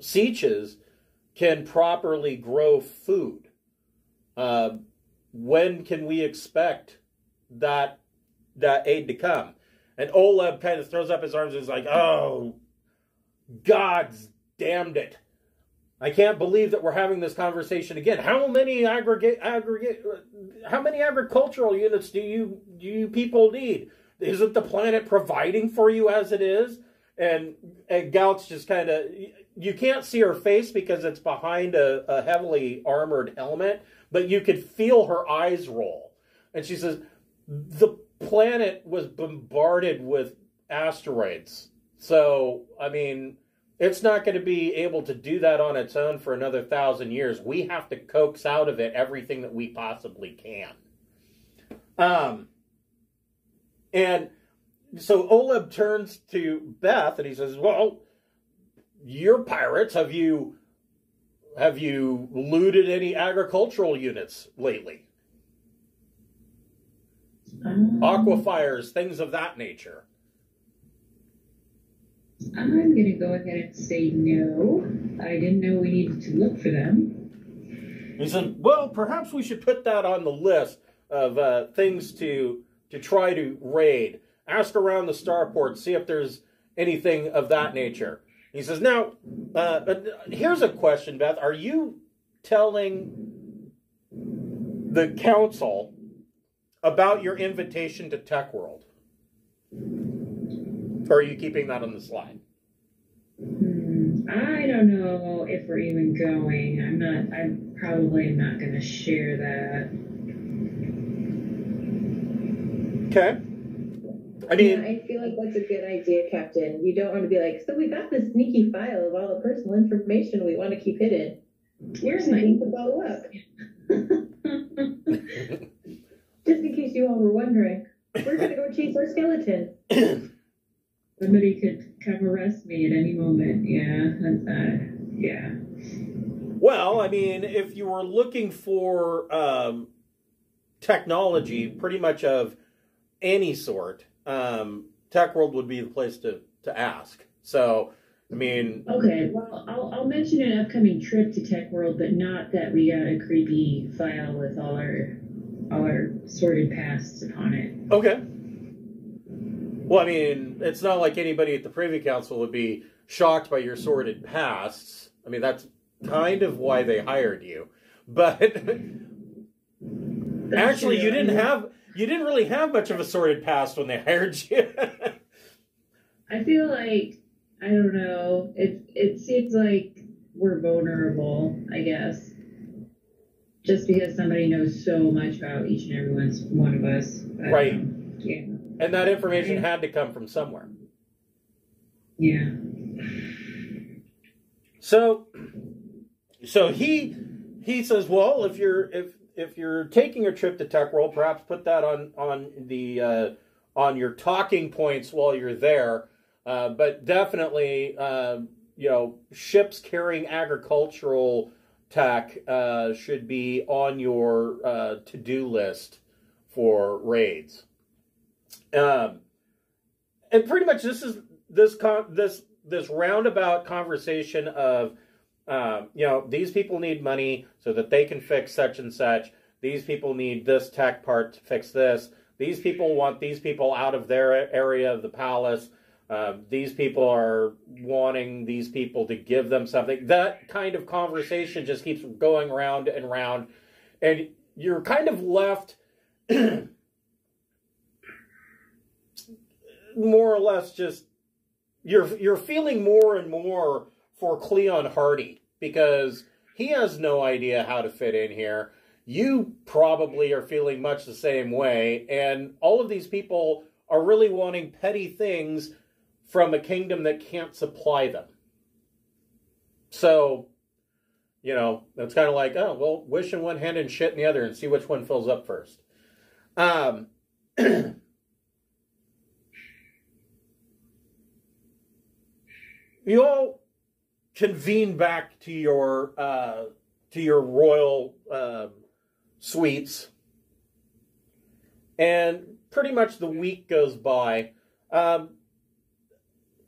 Seaches can properly grow food. Uh, when can we expect that that aid to come? And Oleb kind of throws up his arms and is like, "Oh, God's damned it! I can't believe that we're having this conversation again. How many aggregate aggregate? How many agricultural units do you do you people need? Isn't the planet providing for you as it is?" And, and Gauch just kind of you can't see her face because it's behind a, a heavily armored helmet, but you could feel her eyes roll. And she says, "The planet was bombarded with asteroids, so I mean." It's not going to be able to do that on its own for another thousand years. We have to coax out of it everything that we possibly can. Um, and so Oleb turns to Beth and he says, "Well, you're pirates. Have you have you looted any agricultural units lately? Um, Aquifers, things of that nature." I'm gonna go ahead and say no. I didn't know we needed to look for them. He said, "Well, perhaps we should put that on the list of uh, things to to try to raid. Ask around the starport, see if there's anything of that nature." He says, "Now, uh, uh, here's a question, Beth. Are you telling the council about your invitation to Tech World, or are you keeping that on the slide?" Hmm, I don't know if we're even going. I'm not. I'm probably not gonna share that. Okay. I Yeah, mean, I feel like that's a good idea, Captain. You don't want to be like, so we got this sneaky file of all the personal information we want to keep hidden. Where's I my? need to follow up. Just in case you all were wondering, we're gonna go chase our skeleton. Somebody could come arrest me at any moment. Yeah, that's uh, yeah. Well, I mean, if you were looking for um, technology, pretty much of any sort, um, Tech World would be the place to, to ask. So, I mean, Okay, well, I'll, I'll mention an upcoming trip to Tech World, but not that we got a creepy file with all our all our sorted pasts upon it. okay. Well, I mean, it's not like anybody at the Privy Council would be shocked by your sordid pasts. I mean, that's kind of why they hired you. But actually, you didn't have you didn't really have much of a sordid past when they hired you. I feel like I don't know. It it seems like we're vulnerable. I guess just because somebody knows so much about each and every one of us. Right. yeah. And that information had to come from somewhere. Yeah. So, so he he says, well, if you're if if you're taking a trip to Tech World, perhaps put that on on the uh, on your talking points while you're there. Uh, but definitely, uh, you know, ships carrying agricultural tech uh, should be on your uh, to do list for raids. Um, and pretty much this is this con- this this roundabout conversation of um, you know these people need money so that they can fix such and such. These people need this tech part to fix this. These people want these people out of their area of the palace. Um, these people are wanting these people to give them something. That kind of conversation just keeps going round and round, and you're kind of left more or less just you're you're feeling more and more for Cleon Hardy because he has no idea how to fit in here. You probably are feeling much the same way, and all of these people are really wanting petty things from a kingdom that can't supply them. So, you know, it's kind of like, oh, well, wish in one hand and shit in the other and see which one fills up first. Um, you all convene back to your uh, to your royal uh, suites, and pretty much the week goes by. Um,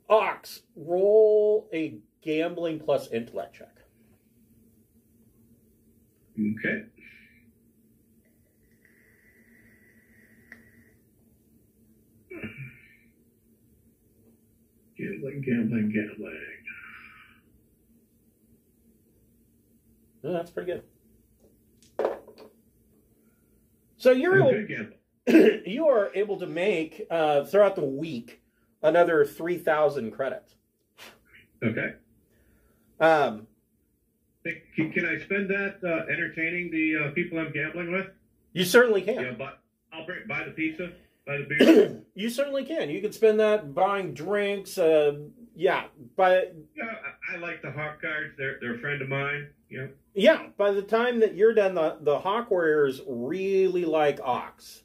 Ox, roll a gambling plus intellect check. Okay. Gambling, gambling, gambling. Oh, that's pretty good. So you're able, you are able to make uh, throughout the week another three thousand credits. Okay. Um, Can, can I spend that uh, entertaining the uh, people I'm gambling with? you certainly can. Yeah, buy, I'll bring, buy the pizza, buy the beer. you certainly can. You could spend that buying drinks. Uh, yeah, by yeah, I, I like the Hawk Guards. They're, they're a friend of mine. Yeah. yeah. By the time that you're done, the the Hawk Warriors really like Ox.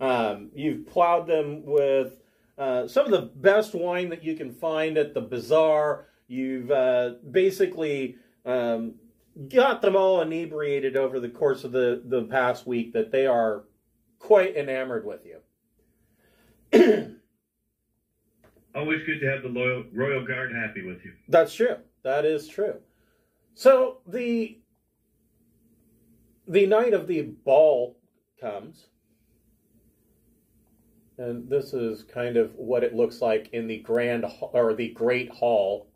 Um, you've plowed them with uh, some of the best wine that you can find at the bazaar. You've uh, basically um, got them all inebriated over the course of the, the past week that they are quite enamored with you. Always good to have the loyal Royal Guard happy with you. That's true. That is true. So the the night of the ball comes, and this is kind of what it looks like in the grand or the great hall.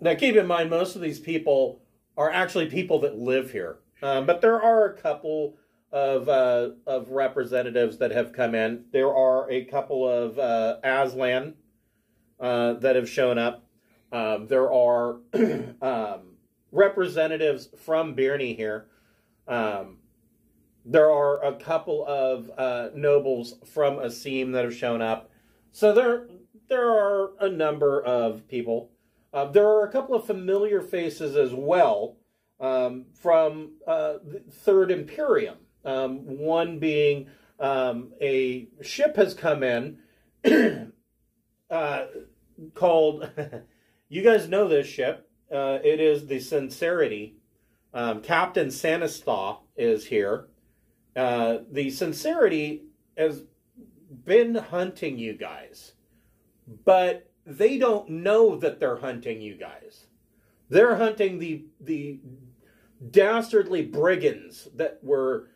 Now, keep in mind, most of these people are actually people that live here, um, but there are a couple of uh, of representatives that have come in. There are a couple of uh, Aslan uh, that have shown up. Um, there are um, representatives from Birney here. Um, there are a couple of uh, nobles from Asim that have shown up. So there there are a number of people. Uh, there are a couple of familiar faces as well um, from uh, the Third Imperium. Um, one being um, a ship has come in uh, called. you guys know this ship. Uh, it is the Sincerity. Um, Captain Sanistaw is here. Uh, the Sincerity has been hunting you guys, but they don't know that they're hunting you guys. They're hunting the the dastardly brigands that were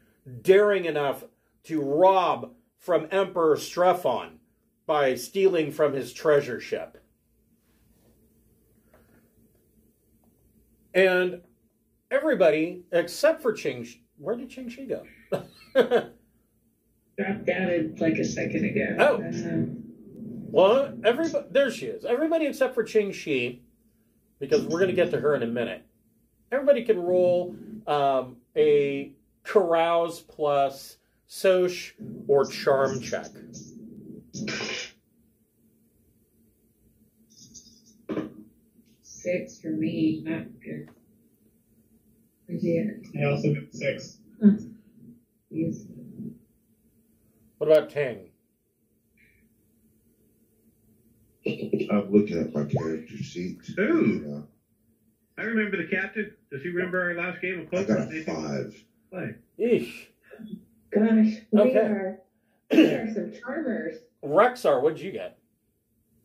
daring enough to rob from Emperor Strephon by stealing from his treasure ship. And everybody except for Ching, where did Ching Shiih go? Dropped out like a second ago. Oh. Uh, Well, everybody there she is. Everybody except for Ching Shiih, because we're going to get to her in a minute. Everybody can roll um, a carouse plus soch or charm check. six for me. Not good. Yeah. I also got six. Yes. What about Tang? I'm looking at my character sheet. Ooh. I remember the captain. Does he remember our last game of Yeah, I poker? got a five. Play. Eesh. Gosh, we Okay. are we are some charmers. Rexar, what'd you get?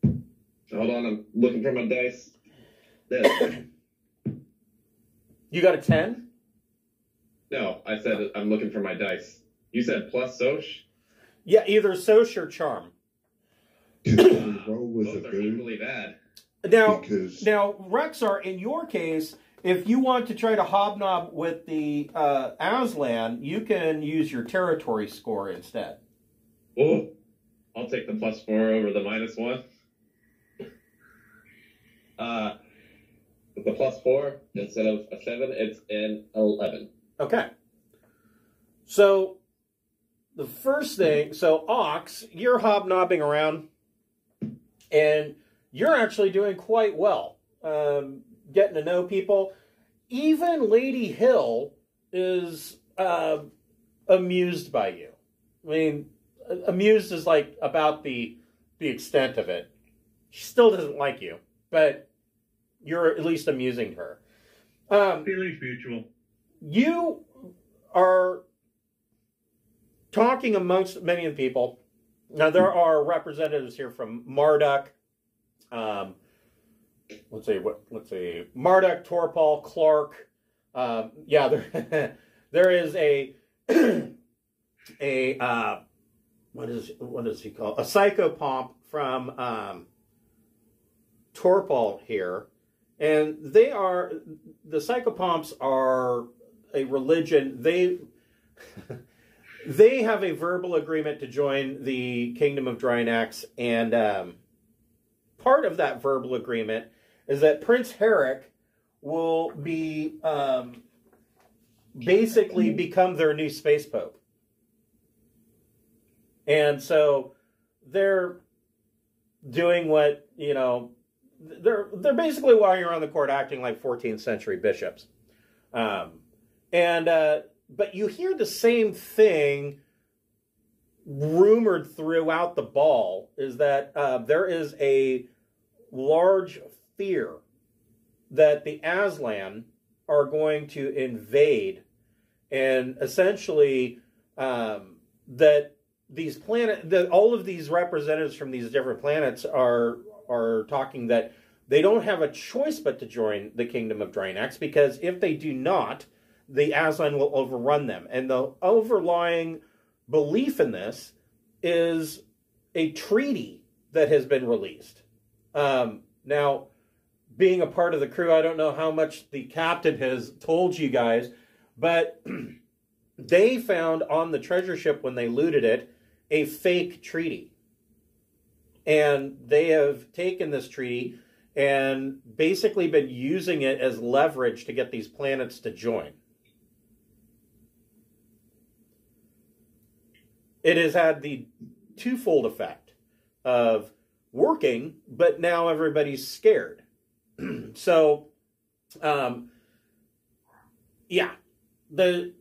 Hold on, I'm looking for my dice. There. You got a 10? no, I said I'm looking for my dice. You said plus Soch? Yeah, either Soch or Charm. Can I roll with a Both are boon? equally bad. Now, Because now Rexar, in your case, if you want to try to hobnob with the uh, Aslan, you can use your territory score instead. Oh, I'll take the plus four over the minus one. Uh, with the plus four instead of a seven, it's an eleven. Okay. So the first thing, so Ox, you're hobnobbing around, and you're actually doing quite well, um, getting to know people. Even Lady Hill is uh, amused by you. I mean, amused is like about the the extent of it. She still doesn't like you, but you're at least amusing her. Um, Feelings mutual. you are talking amongst many of the people. Now there are representatives here from Marduk. Um, let's see what let's see Marduk, Torpol, Clark. Um, yeah, there there is a a uh, what is what is he called a psychopomp from um, Torpol here, and they are the psychopomps are a religion. They they have a verbal agreement to join the Kingdom of Drinax, and um, part of that verbal agreement is that Prince Herrick will be um, basically become their new space pope, and so they're doing what you know. They're they're basically while you're on the court acting like 14th century bishops. Um, and uh, but you hear the same thing rumored throughout the ball is that uh, there is a large fear that the Aslan are going to invade, and essentially um, that these planet that all of these representatives from these different planets are are talking that they don't have a choice but to join the kingdom of Drinax because if they do not, the Aslan will overrun them. And the overlying belief in this is a treaty that has been released. Um, now, being a part of the crew, I don't know how much the captain has told you guys, but they found on the treasure ship when they looted it a fake treaty. And they have taken this treaty and basically been using it as leverage to get these planets to join. It has had the twofold effect of working, but now everybody's scared. so, um, yeah, the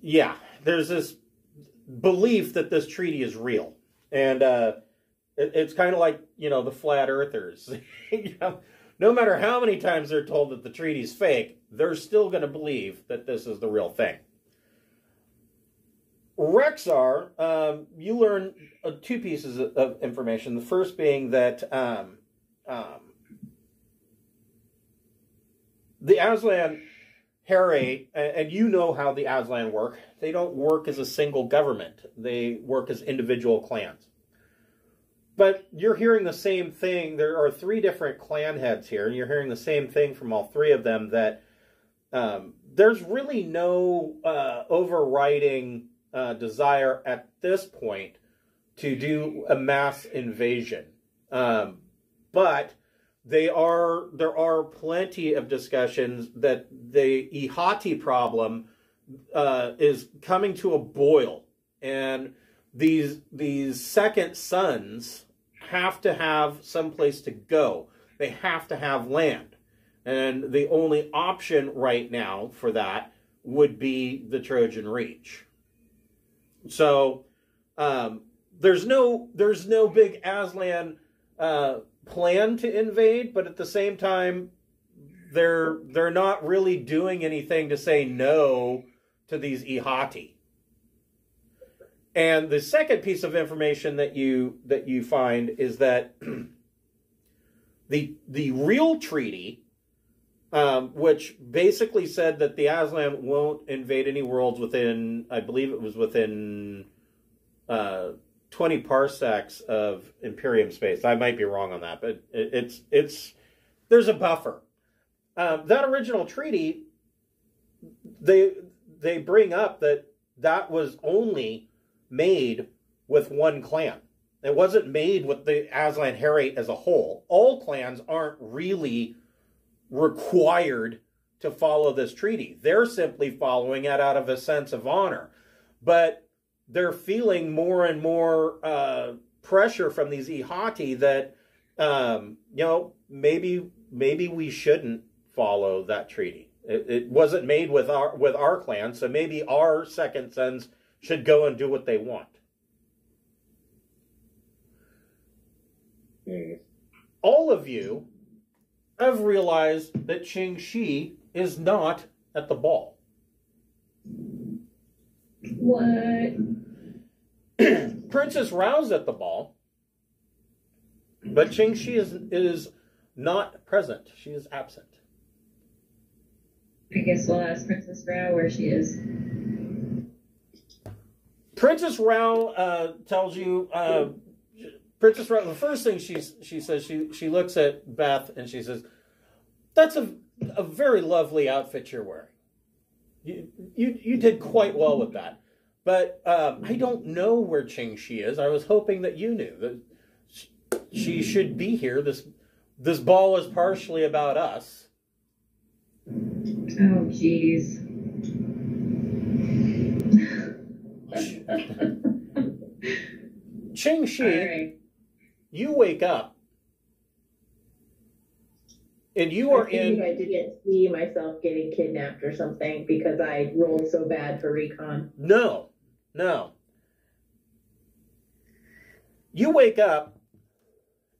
yeah, there's this belief that this treaty is real, and uh, it, it's kind of like you know the flat earthers. you know, no matter how many times they're told that the treaty's fake, they're still going to believe that this is the real thing. Rexar, um, you learn uh, two pieces of, of information. The first being that um, um, the Aslan Hierate, and you know how the Aslan work. They don't work as a single government. They work as individual clans. But you're hearing the same thing. There are three different clan heads here, and you're hearing the same thing from all three of them that um, there's really no uh, overriding uh, desire at this point to do a mass invasion. Um, but they are there are plenty of discussions that the Ihatei problem uh, is coming to a boil, and these these second sons have to have some place to go. They have to have land, and the only option right now for that would be the Trojan Reach. So um, there's no there's no big Aslan uh, plan to invade, but at the same time, they're they're not really doing anything to say no to these Ihatei. And the second piece of information that you that you find is that the the real treaty, um, which basically said that the Aslan won't invade any worlds within, I believe it was within uh, 20 parsecs of Imperium space. I might be wrong on that, but it, it's it's there's a buffer. Um, that original treaty, they they bring up that that was only made with one clan. It wasn't made with the Aslan Hierate as a whole. All clans aren't really required to follow this treaty. They're simply following it out of a sense of honor. But they're feeling more and more uh, pressure from these Ihatei that, um, you know, maybe maybe we shouldn't follow that treaty. It, it wasn't made with our with our clan, so maybe our second sons should go and do what they want. Mm. All of you have realized that Ching Shiih is not at the ball. What? Princess Rao's at the ball, but Ching Shiih is is not present. She is absent. I guess we'll ask Princess Rao where she is. Princess Rao uh, tells you. Uh, Princess. The first thing she she says she she looks at Beth and she says, "That's a a very lovely outfit you're wearing. You you you did quite well with that." But um, I don't know where Ching Shiih is. I was hoping that you knew that she should be here. This this ball is partially about us. Oh, jeez. Ching Shiih, right. You wake up and you are think in. I didn't see myself getting kidnapped or something because I rolled so bad for recon. No, no. You wake up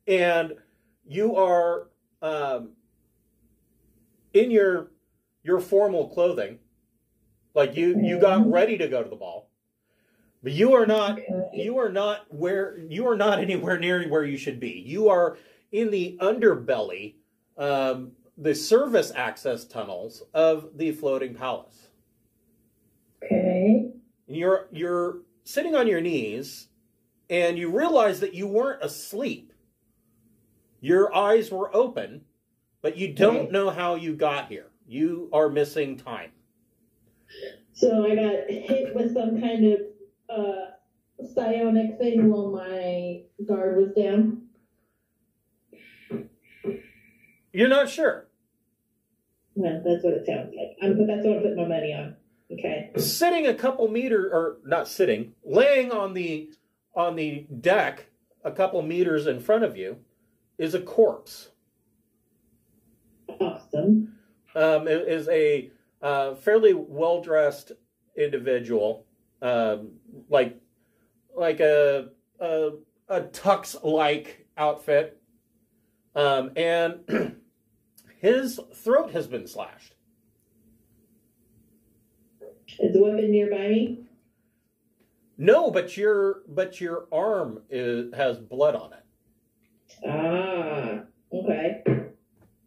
and you are um, in your your formal clothing, like you you got ready to go to the ball, but you are not you are not where you are not anywhere near where you should be. You are in the underbelly, um, the service access tunnels of the floating palace. Okay. And you're you're sitting on your knees and you realize that you weren't asleep. Your eyes were open, but you don't know how you got here. You are missing time. So I got hit with some kind of uh, psionic thing while my guard was down. You're not sure. Well, that's what it sounds like. I'm, but that's what I put my money on. Okay. Sitting a couple meter or not sitting, laying on the on the deck a couple meters in front of you is a corpse. Awesome. um, is a uh, fairly well dressed individual, um, like like a a, a tux like outfit, um, and his throat has been slashed. Is the weapon nearby me? No, but your but your arm is, has blood on it. Ah, okay.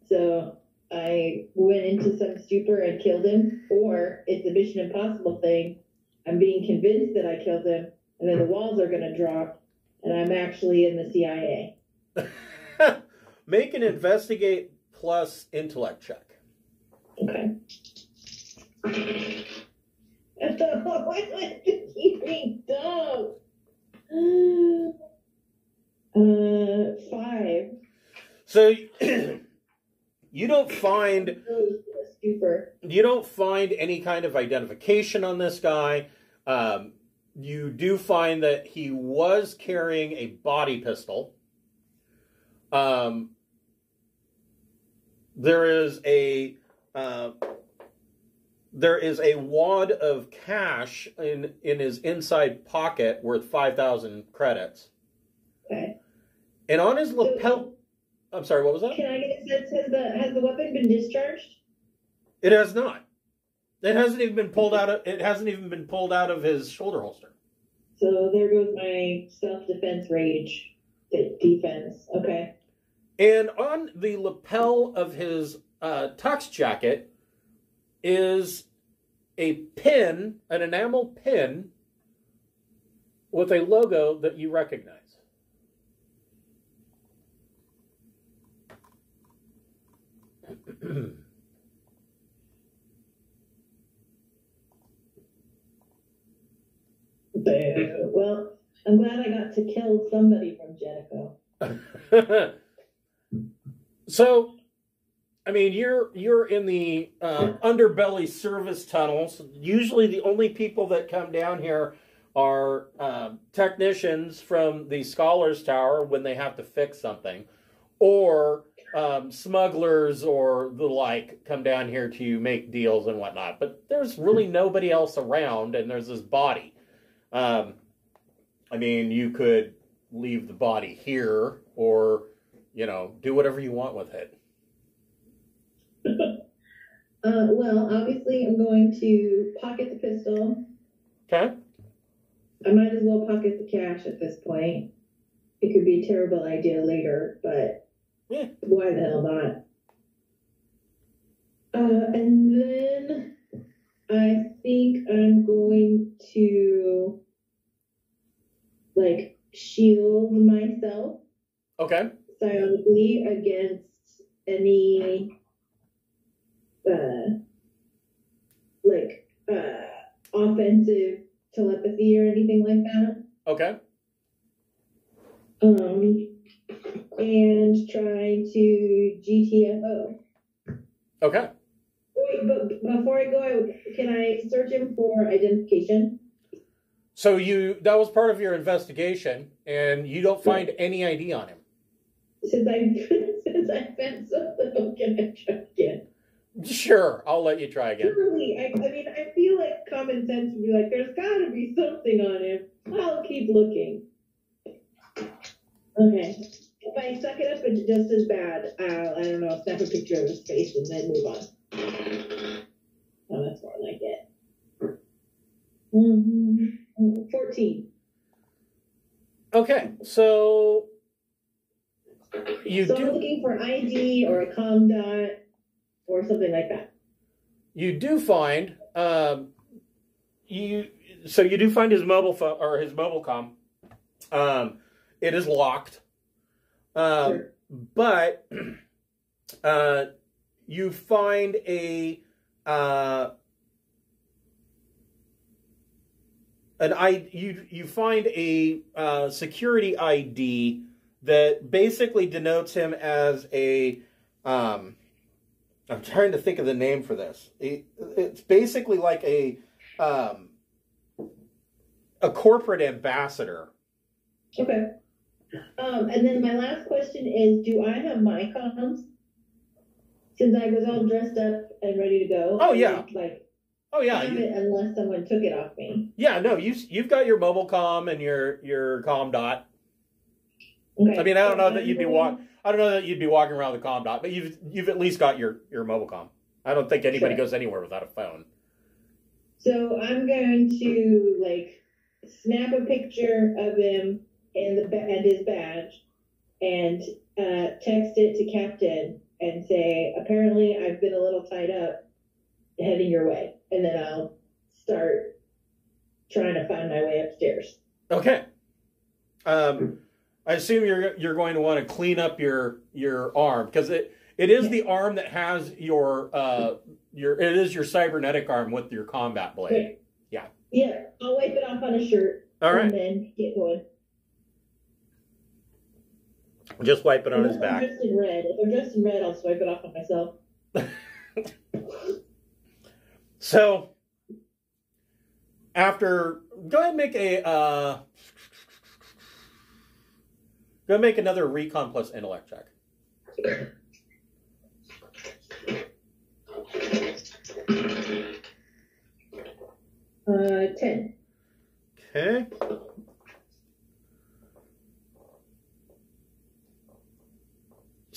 So I went into some stupor and killed him, or it's a Mission Impossible thing. I'm being convinced that I killed him, and then the walls are going to drop, and I'm actually in the CIA. Make an investigate plus intellect check. Okay. Why do I have being dumb? Uh, five. So you don't find Oh, you don't find any kind of identification on this guy. Um, you do find that he was carrying a body pistol. Um, there is a uh, there is a wad of cash in in his inside pocket worth five thousand credits, Okay. and on his lapel. I'm sorry, what was that? Can I get a sense? Has the has the weapon been discharged? It has not. It hasn't even been pulled out of. It hasn't even been pulled out of his shoulder holster. So there goes my self defense rage defense. Okay. And on the lapel of his uh, tux jacket is a pin, an enamel pin, with a logo that you recognize. Well, I'm glad I got to kill somebody from Jericho. so, I mean, you're you're in the uh, underbelly service tunnels. Usually, the only people that come down here are uh, technicians from the Scholars Tower when they have to fix something, or um, smugglers or the like come down here to make deals and whatnot. But there's really nobody else around, and there's this body. Um, I mean, you could leave the body here, or you know, do whatever you want with it. Uh, well, obviously, I'm going to pocket the pistol. Okay. I might as well pocket the cash at this point. It could be a terrible idea later, but Yeah. why the hell not? Uh, and then I think I'm going to like shield myself Okay. psionically against any uh like uh offensive telepathy or anything like that. Okay. Um and try to GTFO. Okay. Wait, but before I go, can I search him for identification? So you that was part of your investigation, and you don't find any ID on him. Since I since I found something, can I try again? Sure, I'll let you try again. Surely, I, I mean, I feel like common sense would be like, there's got to be something on him. I'll keep looking. Okay. If I suck it up, it's just as bad. I'll, I don't know, snap a picture of his face and then move on. Oh, that's more like it. Mhm. 14. Okay, so you so I'm do looking for ID or a com dot or something like that. you do find um, you so you do find his mobile phone or his mobile com. Um, it is locked, um, Sure. but uh, you find a uh, an I you you find a uh, security ID that basically denotes him as a um, I'm trying to think of the name for this. It- it's basically like a um, a corporate ambassador. Okay. Um, and then my last question is, do I have my comms? Since I was all dressed up and ready to go. Oh, yeah. Like, Oh yeah, have you, it unless someone took it off me. yeah. No, you you've got your mobile com and your your com dot. Okay. I mean, I don't know that you'd be walk. I don't know that you'd be walking around with a com dot, but you've you've at least got your your mobile com. I don't think anybody Sure. goes anywhere without a phone. So I'm going to like snap a picture of him and the and his badge, and uh, text it to Captain and say, apparently I've been a little tied up, heading your way, and then I'll start trying to find my way upstairs. Okay. Um, I assume you're you're going to want to clean up your your arm because it it is the arm that has your uh your it is your cybernetic arm with your combat blade. Yeah. Yeah, I'll wipe it off on a shirt All and right. then get going. Just wipe it on his Unless I'm back. dressed in red. If I'm dressed in red, I'll swipe it off on myself. So after go ahead and make a uh go ahead and make another recon plus intellect check. Uh, ten. Okay.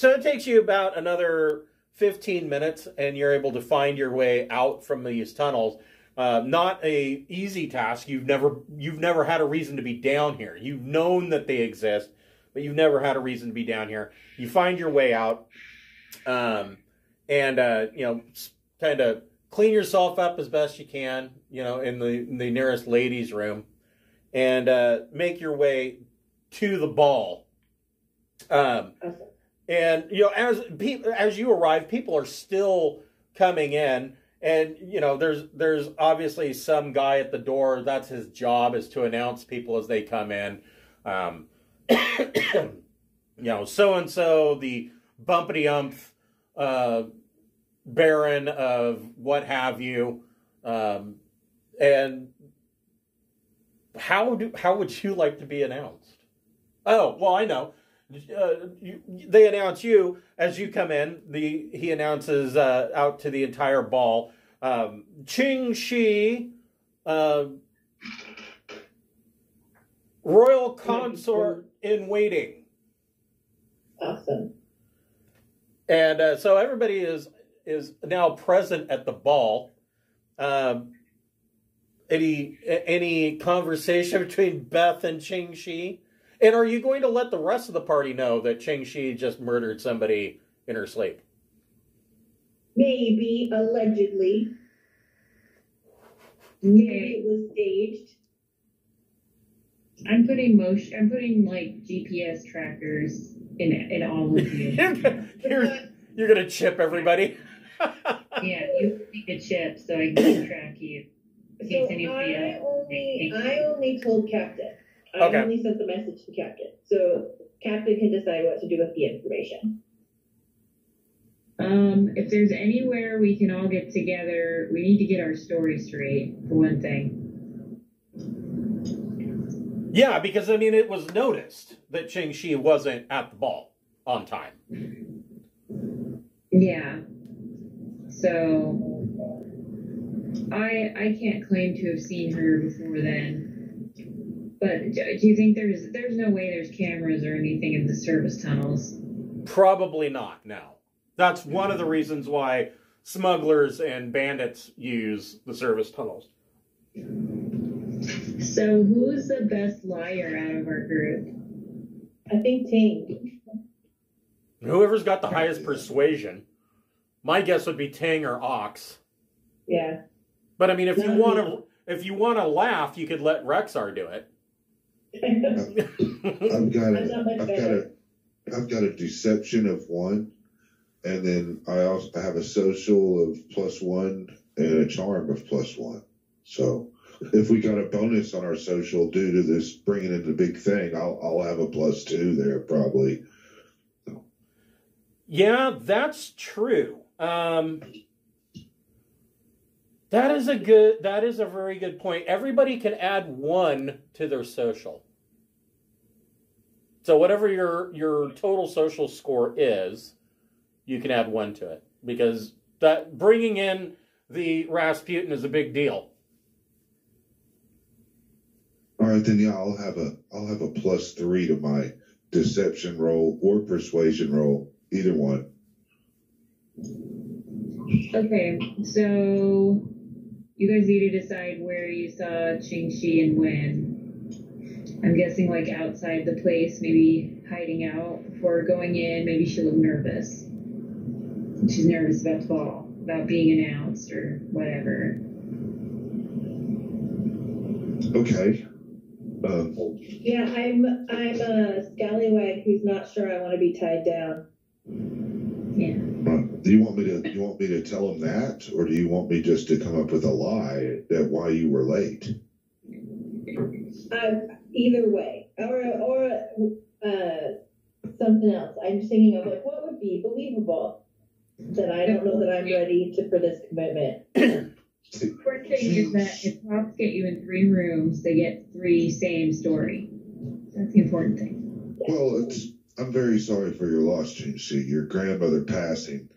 So it takes you about another 15 minutes, and you're able to find your way out from these tunnels. Uh, not a easy task. You've never you've never had a reason to be down here. You've known that they exist, but you've never had a reason to be down here. You find your way out, um, and uh, you know, kind of clean yourself up as best you can. You know, in the in the nearest ladies' room and uh, make your way to the ball. Um, Awesome. And you know, as as you arrive, people are still coming in, and you know, there's there's obviously some guy at the door. That's his job is to announce people as they come in. Um, you know, so and so, the bumpity umph uh, baron of what have you, um, and how do how would you like to be announced? Oh, well, I know. Uh, you, they announce you as you come in. The he announces uh, out to the entire ball. Um, Ching Shiih, uh, royal consort in waiting, Awesome. and uh, so everybody is is now present at the ball. Um, any any conversation between Beth and Ching Shiih? And are you going to let the rest of the party know that Ching Shiih just murdered somebody in her sleep? Maybe, allegedly. Maybe it was staged. I'm putting motion. I'm putting like GPS trackers in in all of you. you're you're gonna chip everybody. yeah, you need a chip so I can track you. In So anybody I else. only, I only told Captain. I Okay. only sent the message to Captain. So Captain can decide what to do with the information. Um, if there's anywhere we can all get together, we need to get our story straight. For one thing. Yeah, because I mean, it was noticed that Ching Shiih wasn't at the ball on time. Yeah. So I I can't claim to have seen her before then. But do do you think there's there's no way there's cameras or anything in the service tunnels? Probably not. No, that's one of the reasons why smugglers and bandits use the service tunnels. So who's the best liar out of our group? I think Ting. Whoever's got the highest persuasion. My guess would be Tang or Ox. Yeah. But I mean, if you want to, if you want to laugh, you could let Rexar do it. I've got I'm not a, I've got a, I've got a deception of one, and then I also I have a social of plus one and a charm of plus one. So if we got a bonus on our social due to this bringing in the big thing, I'll I'll have a plus two there probably. Yeah, that's true. Um, that is a good. That is a very good point. Everybody can add one to their social. So whatever your your total social score is, you can add one to it because that bringing in the Rasputin is a big deal. All right, then yeah, I'll have a I'll have a plus three to my deception roll or persuasion roll, either one. Okay, so you guys need to decide where you saw Ching Shiih and when. I'm guessing like outside the place, maybe hiding out before going in. Maybe she looked nervous. She's nervous about the ball, about being announced or whatever. Okay. Um, Yeah, I'm I'm a scallywag who's not sure I want to be tied down. Uh, Do you want me to? You want me to tell him that, or do you want me just to come up with a lie that why you were late? Uh, either way, or or uh, something else. I'm just thinking of like what would be believable that I don't know that I'm ready to for this commitment. Important thing is that if cops get you in three rooms, they get three same story. That's the important thing. Well, it's. I'm very sorry for your loss, James C. Your grandmother passing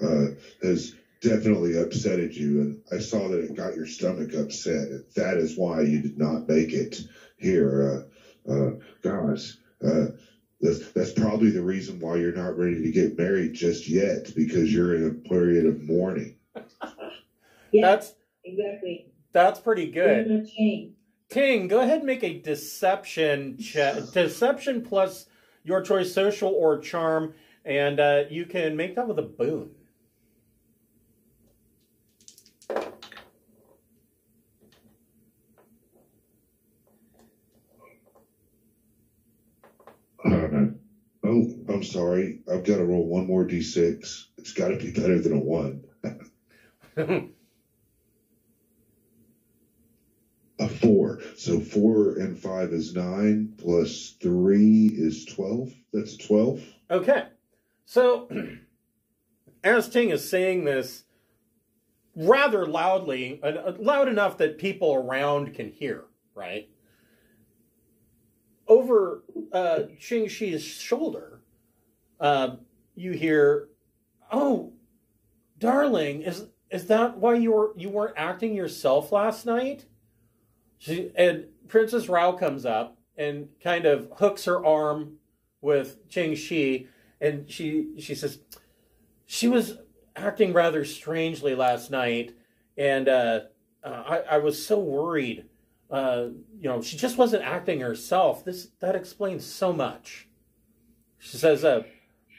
uh, has definitely upsetted you, and I saw that it got your stomach upset. And that is why you did not make it here. Uh, uh, gosh, uh, that's, that's probably the reason why you're not ready to get married just yet, because you're in a period of mourning. Yeah, That's exactly. that's pretty good. Very. King, go ahead and make a deception check. Deception plus your choice, social or charm, and uh, you can make that with a boon. I'm sorry. I've got to roll one more d6. It's got to be better than a one. A four. So four and five is nine, plus three is 12. That's 12. Okay. So, as Ting is saying this rather loudly, uh, loud enough that people around can hear, right? Over uh, Ching Shiih's shoulder, uh, you hear, "Oh, darling, is is that why you were you weren't acting yourself last night?" She, and Princess Rao comes up and kind of hooks her arm with Ching Shiih, and she she says she was acting rather strangely last night, and uh, uh, I, I was so worried. Uh, you know, she just wasn't acting herself. This that explains so much. She says, uh,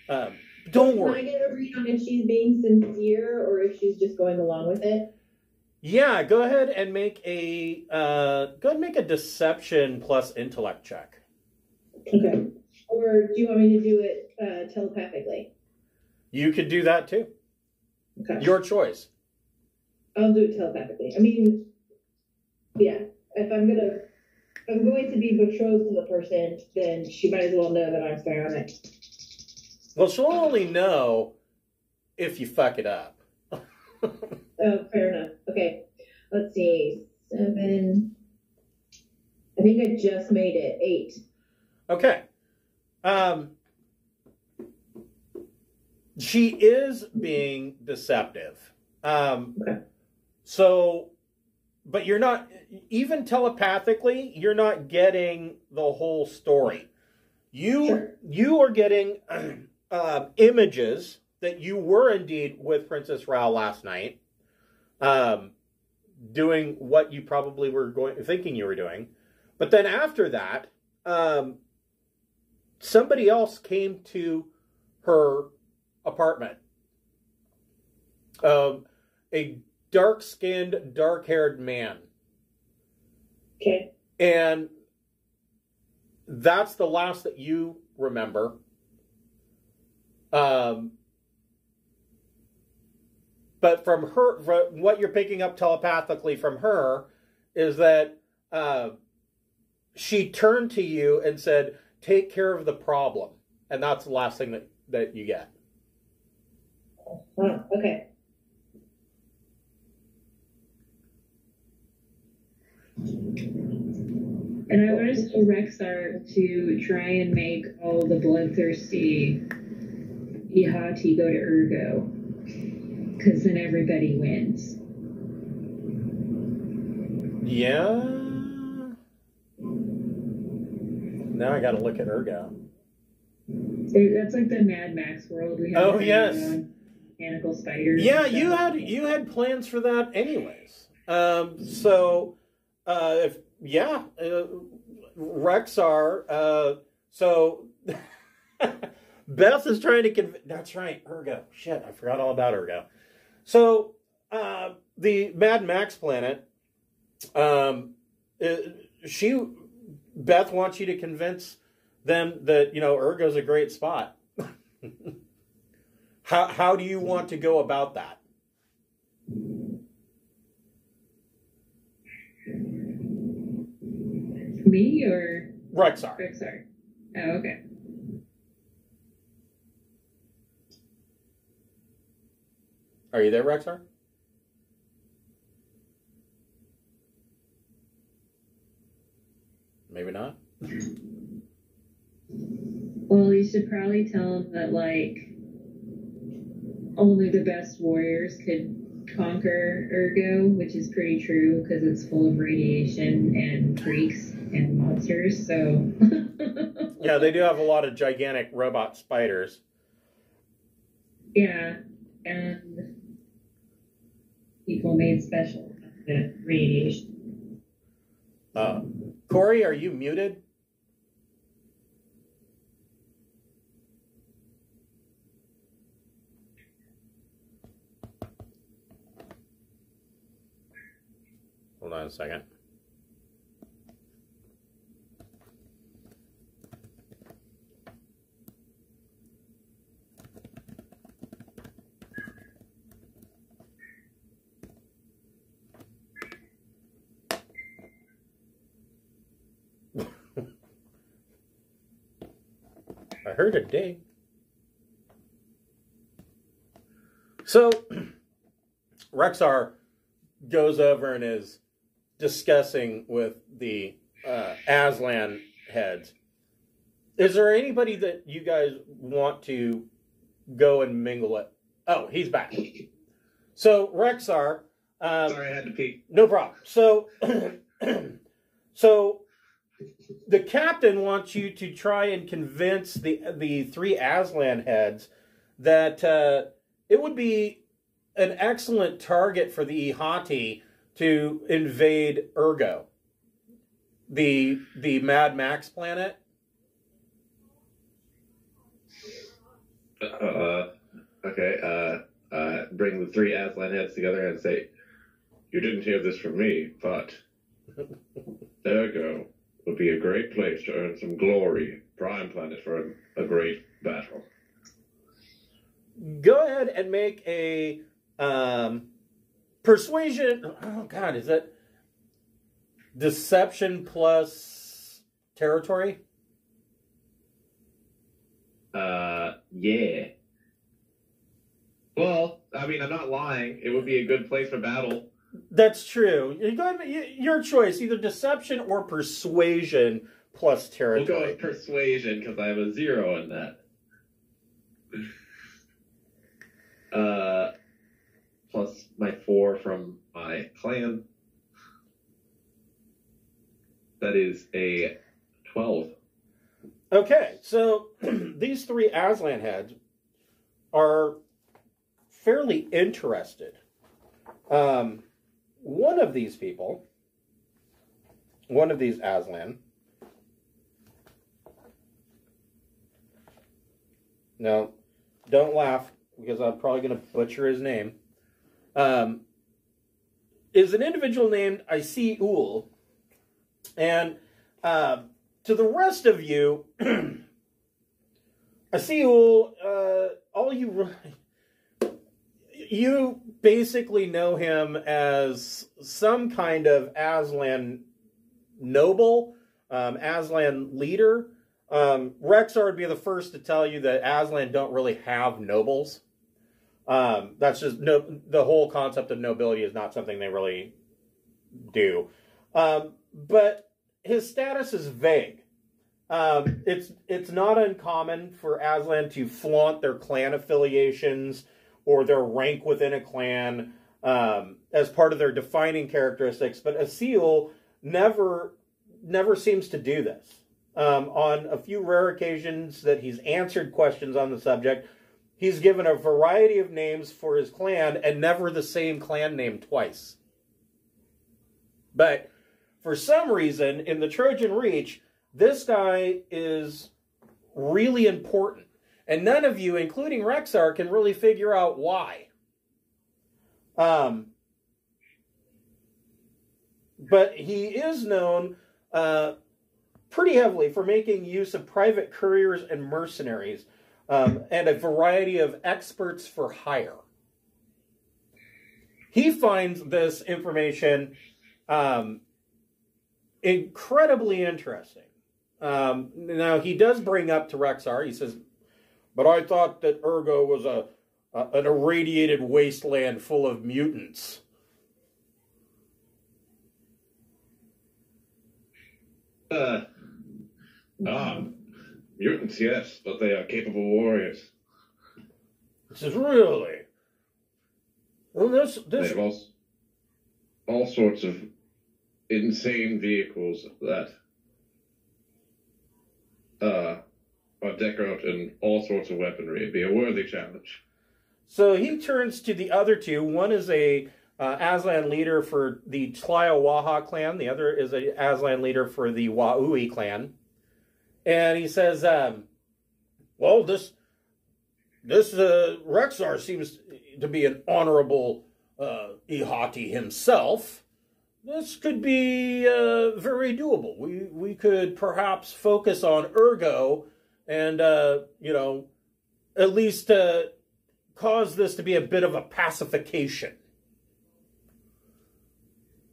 uh, "Don't Can I get a read on if she's being sincere or if she's just going along with it? Yeah, go ahead and make a uh, go ahead and make a deception plus intellect check. Okay. Or do you want me to do it uh, telepathically? You could do that too. Okay. Your choice. I'll do it telepathically. I mean, yeah. If I'm gonna, if I'm going to be betrothed to the person, then she might as well know that I'm psionic. Well, she'll only know if you fuck it up. Oh, fair enough. Okay. Let's see. Seven. I think I just made it. Eight. Okay. Um, she is being deceptive. Um, Okay. so, but you're not, even telepathically, you're not getting the whole story. You Sure. you are getting uh, images that you were indeed with Princess Rao last night, um, doing what you probably were going thinking you were doing, but then after that, um, somebody else came to her apartment. Um, a dark skinned, dark haired man. Okay. And that's the last that you remember. Um, but from her, from what you're picking up telepathically from her is that uh, she turned to you and said, "Take care of the problem," and that's the last thing that that you get. Wow. Okay. And I want to tell Rexar to try and make all the bloodthirsty Ihatei go to Ergo. Because then everybody wins. Yeah. Now I got to look at Ergo. There- That's like the Mad Max world we have. Oh, yes. Mechanical spiders. Yeah, you had you had plans for that anyways. Um, so uh, if yeah, uh, Rexar. Uh, so Beth is trying to convince. That's right, Ergo. Shit, I forgot all about Ergo. So uh, the Mad Max planet. Um, she Beth wants you to convince them that you know Ergo's a great spot. how how do you want to go about that? Me or Rexar. Rexar? Oh, okay. Are you there, Rexar? Maybe not. Well, you should probably tell him that, like, only the best warriors could conquer Ergo, which is pretty true because it's full of radiation and freaks and monsters. So, Yeah, they do have a lot of gigantic robot spiders. yeah, and people made special the radiation. Uh, Corey, are you muted? Hold on a second. Heard a ding. So Rexar goes over and is discussing with the uh, Aslan heads. Is there anybody that you guys want to go and mingle with? Oh, he's back. So Rexar, um, Sorry, I had to pee. no problem. So, so the captain wants you to try and convince the the three Aslan heads that uh, it would be an excellent target for the Ihatei to invade Ergo, the the Mad Max planet. Uh, okay, uh, uh, bring the three Aslan heads together and say, You didn't hear this from me, but Ergo would be a great place to earn some glory. Prime planet for a, a great battle. Go ahead and make a um, persuasion. Oh God, is it deception plus territory? Uh, yeah. Well, I mean, I'm not lying. It would be a good place for battle. That's true. You go ahead, your choice, either deception or persuasion plus We'll go with persuasion because I have a zero in that. Uh, plus my four from my clan. That is a twelve. Okay, so these three Aslan heads are fairly interested. Um, one of these people, one of these Aslan, no, don't laugh because I'm probably going to butcher his name, um, is an individual named I see Ul. And uh, to the rest of you, Asiul, uh, all you you basically know him as some kind of Aslan noble, um, Aslan leader. Um, Rexar would be the first to tell you that Aslan don't really have nobles. Um, that's just no. The whole concept of nobility is not something they really do. Um, but his status is vague. Um, it's it's not uncommon for Aslan to flaunt their clan affiliations or their rank within a clan um, as part of their defining characteristics. But Asil never never seems to do this. Um, on a few rare occasions that he's answered questions on the subject, he's given a variety of names for his clan and never the same clan name twice. But for some reason, in the Trojan Reach, this guy is really important. And none of you, including Rexar, can really figure out why. Um, but he is known uh, pretty heavily for making use of private couriers and mercenaries um, and a variety of experts for hire. He finds this information um, incredibly interesting. Um, now, he does bring up to Rexar, he says, but I thought that Ergo was a, a an irradiated wasteland full of mutants. Uh, ah, mutants, yes, but they are capable warriors. This is really? Well, this, They this have all, all sorts of insane vehicles that uh, are decked out in all sorts of weaponry. It'd be a worthy challenge. So he turns to the other two. One is a uh, Aslan leader for the Tliowaha clan. The other is a Aslan leader for the Waui clan. And he says, um, "Well, this this uh, Rexar seems to be an honorable uh, Ihatei himself. This could be uh, very doable. We we could perhaps focus on Ergo, and uh, you know, at least uh, cause this to be a bit of a pacification.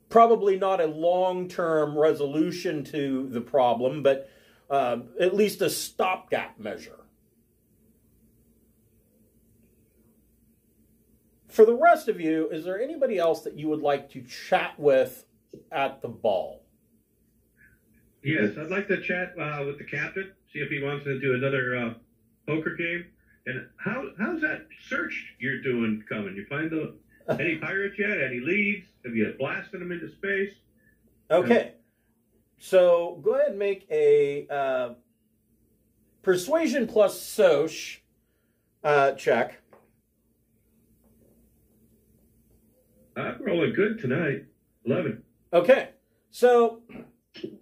Probably not a long-term resolution to the problem, but uh, at least a stopgap measure. For the rest of you, is there anybody else that you would like to chat with at the ball? Yes, I'd like to chat uh, with the captain see if he wants to do another uh, poker game. And how how's that search you're doing coming? You find the any pirates yet? Any leads? Have you blasted them into space? Okay. So go ahead and make a uh, persuasion plus soch uh, check. I'm rolling good tonight. Eleven. Okay. So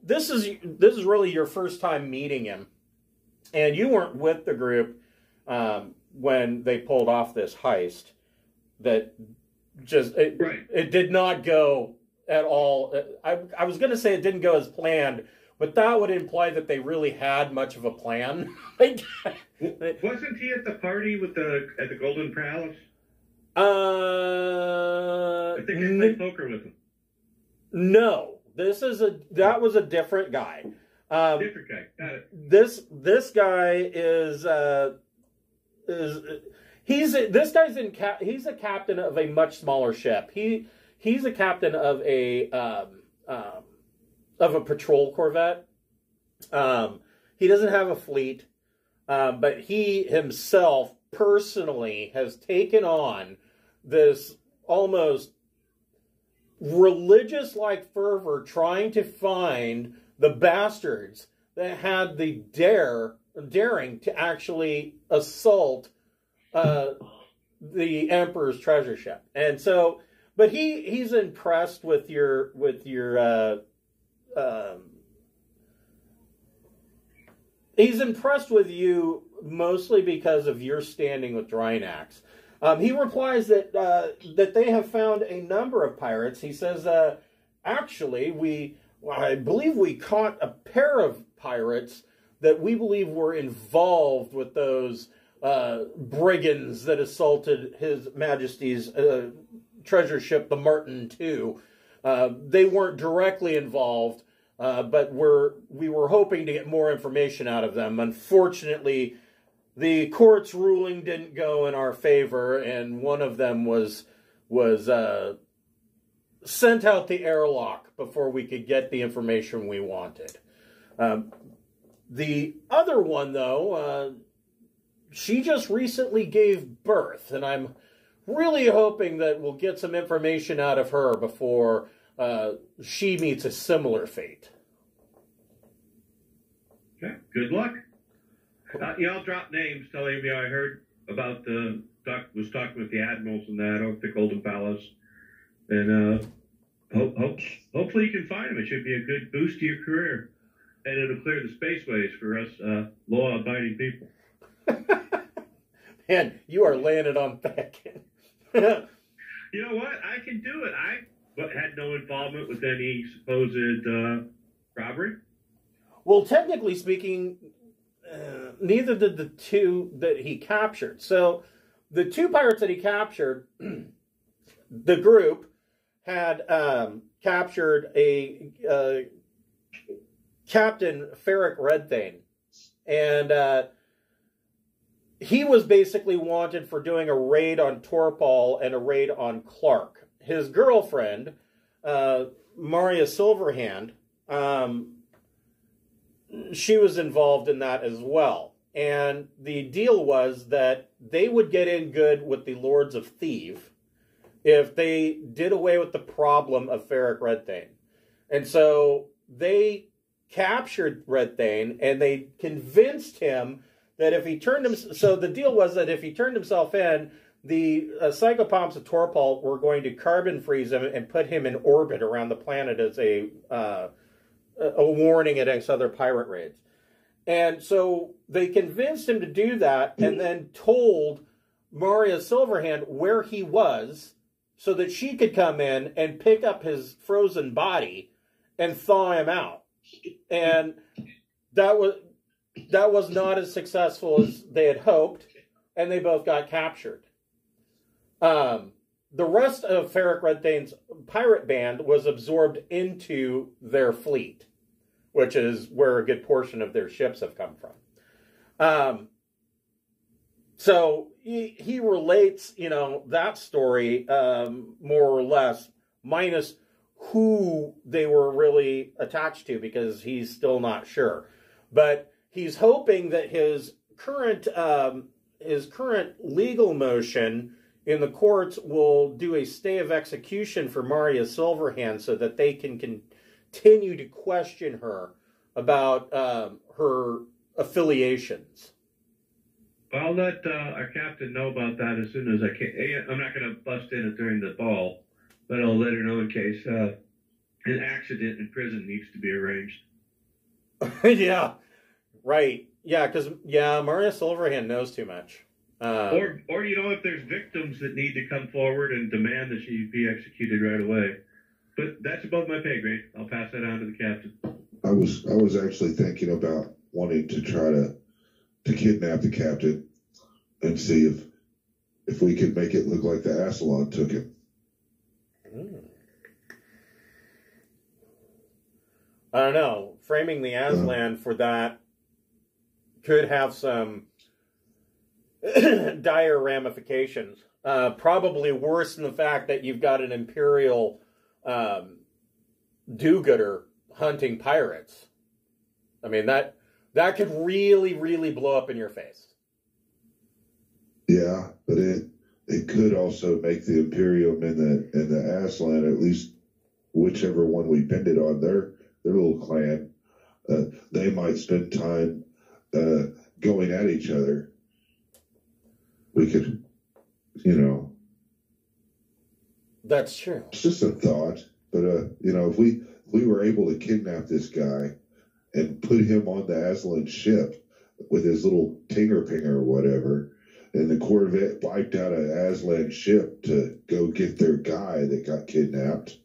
this is this is really your first time meeting him, and you weren't with the group um, when they pulled off this heist. That just it, Right. it did not go at all. I I was going to say it didn't go as planned, but that would imply that they really had much of a plan. Wasn't he at the party with the at the Golden Palace? uh, I think n- played poker with him. no, this is a that was a different guy. Um, Different guy. Got it. this this guy is uh is he's a, this guy's in cap he's a captain of a much smaller ship he he's a captain of a um, um of a patrol corvette um he doesn't have a fleet um but he himself personally has taken on this almost religious like fervor trying to find the bastards that had the dare daring to actually assault uh, the emperor's treasure ship and so but he he's impressed with your with your uh, um, he's impressed with you mostly because of your standing with Drinax. Um, he replies that uh, that they have found a number of pirates. He says, uh, actually, we I believe we caught a pair of pirates that we believe were involved with those uh, brigands that assaulted His Majesty's uh, treasure ship, the Martin II. Uh, they weren't directly involved, uh, but we're, we were hoping to get more information out of them. Unfortunately, the court's ruling didn't go in our favor, and one of them was was uh, sent out the airlock before we could get the information we wanted. Um, the other one, though, uh, she just recently gave birth, and I'm really hoping that we'll get some information out of her before uh, she meets a similar fate. Okay. Good luck. Uh, yeah, I'll drop names telling me I heard about the was talking with the admirals and that over the Golden Palace, and uh, hope, hope hopefully you can find them. It should be a good boost to your career, and it'll clear the spaceways for us uh, law-abiding people. Man, you are laying it on thick. You know what? I can do it. I but had no involvement with any supposed uh, robbery. well, technically speaking, uh, neither did the two that he captured. So, the two pirates that he captured, the group had um, captured a uh, Captain Ferric Redthane, and uh, he was basically wanted for doing a raid on Torpol and a raid on Clark. His girlfriend, uh, Maria Silverhand, um, she was involved in that as well. And the deal was that they would get in good with the Lords of Thieves if they did away with the problem of Ferric Redthane. And so they captured Redthane and they convinced him that if he turned him so the deal was that if he turned himself in the uh, psychopomps of Torpol were going to carbon freeze him and put him in orbit around the planet as a uh, a warning against other pirate raids. And so they convinced him to do that and then told Maria Silverhand where he was so that she could come in and pick up his frozen body and thaw him out. And that was that was not as successful as they had hoped, and they both got captured. Um, the rest of Ferric Redthane's pirate band was absorbed into their fleet, which is where a good portion of their ships have come from. Um, so he, he relates, you know, that story um, more or less, minus who they were really attached to, because he's still not sure. But he's hoping that his current um, his current legal motion in the courts will do a stay of execution for Maria Silverhand so that they can continue to question her about um, her affiliations. I'll let uh, our captain know about that as soon as I can. I'm not going to bust in it during the ball, but I'll let her know in case uh, an accident in prison needs to be arranged. yeah, right. Yeah, because yeah, Maria Silverhand knows too much. Uh, or, or you know, if there's victims that need to come forward and demand that she be executed right away. But that's above my pay grade. I'll pass that on to the captain. I was I was actually thinking about wanting to try to to kidnap the captain and see if if we could make it look like the Assalon took him. I don't know. Framing the Aslan for that could have some dire ramifications. Uh, probably worse than the fact that you've got an imperial um, do-gooder hunting pirates. I mean that that could really, really blow up in your face. Yeah, but it it could also make the Imperium and the and the Aslan at least whichever one we pinned it on their their little clan. Uh, they might spend time uh, going at each other. We could, you know, That's true. it's just a thought. But uh, you know, if we if we were able to kidnap this guy and put him on the Aslan ship with his little tinger pinger or whatever, and the Corvette wiped out an Aslan ship to go get their guy that got kidnapped.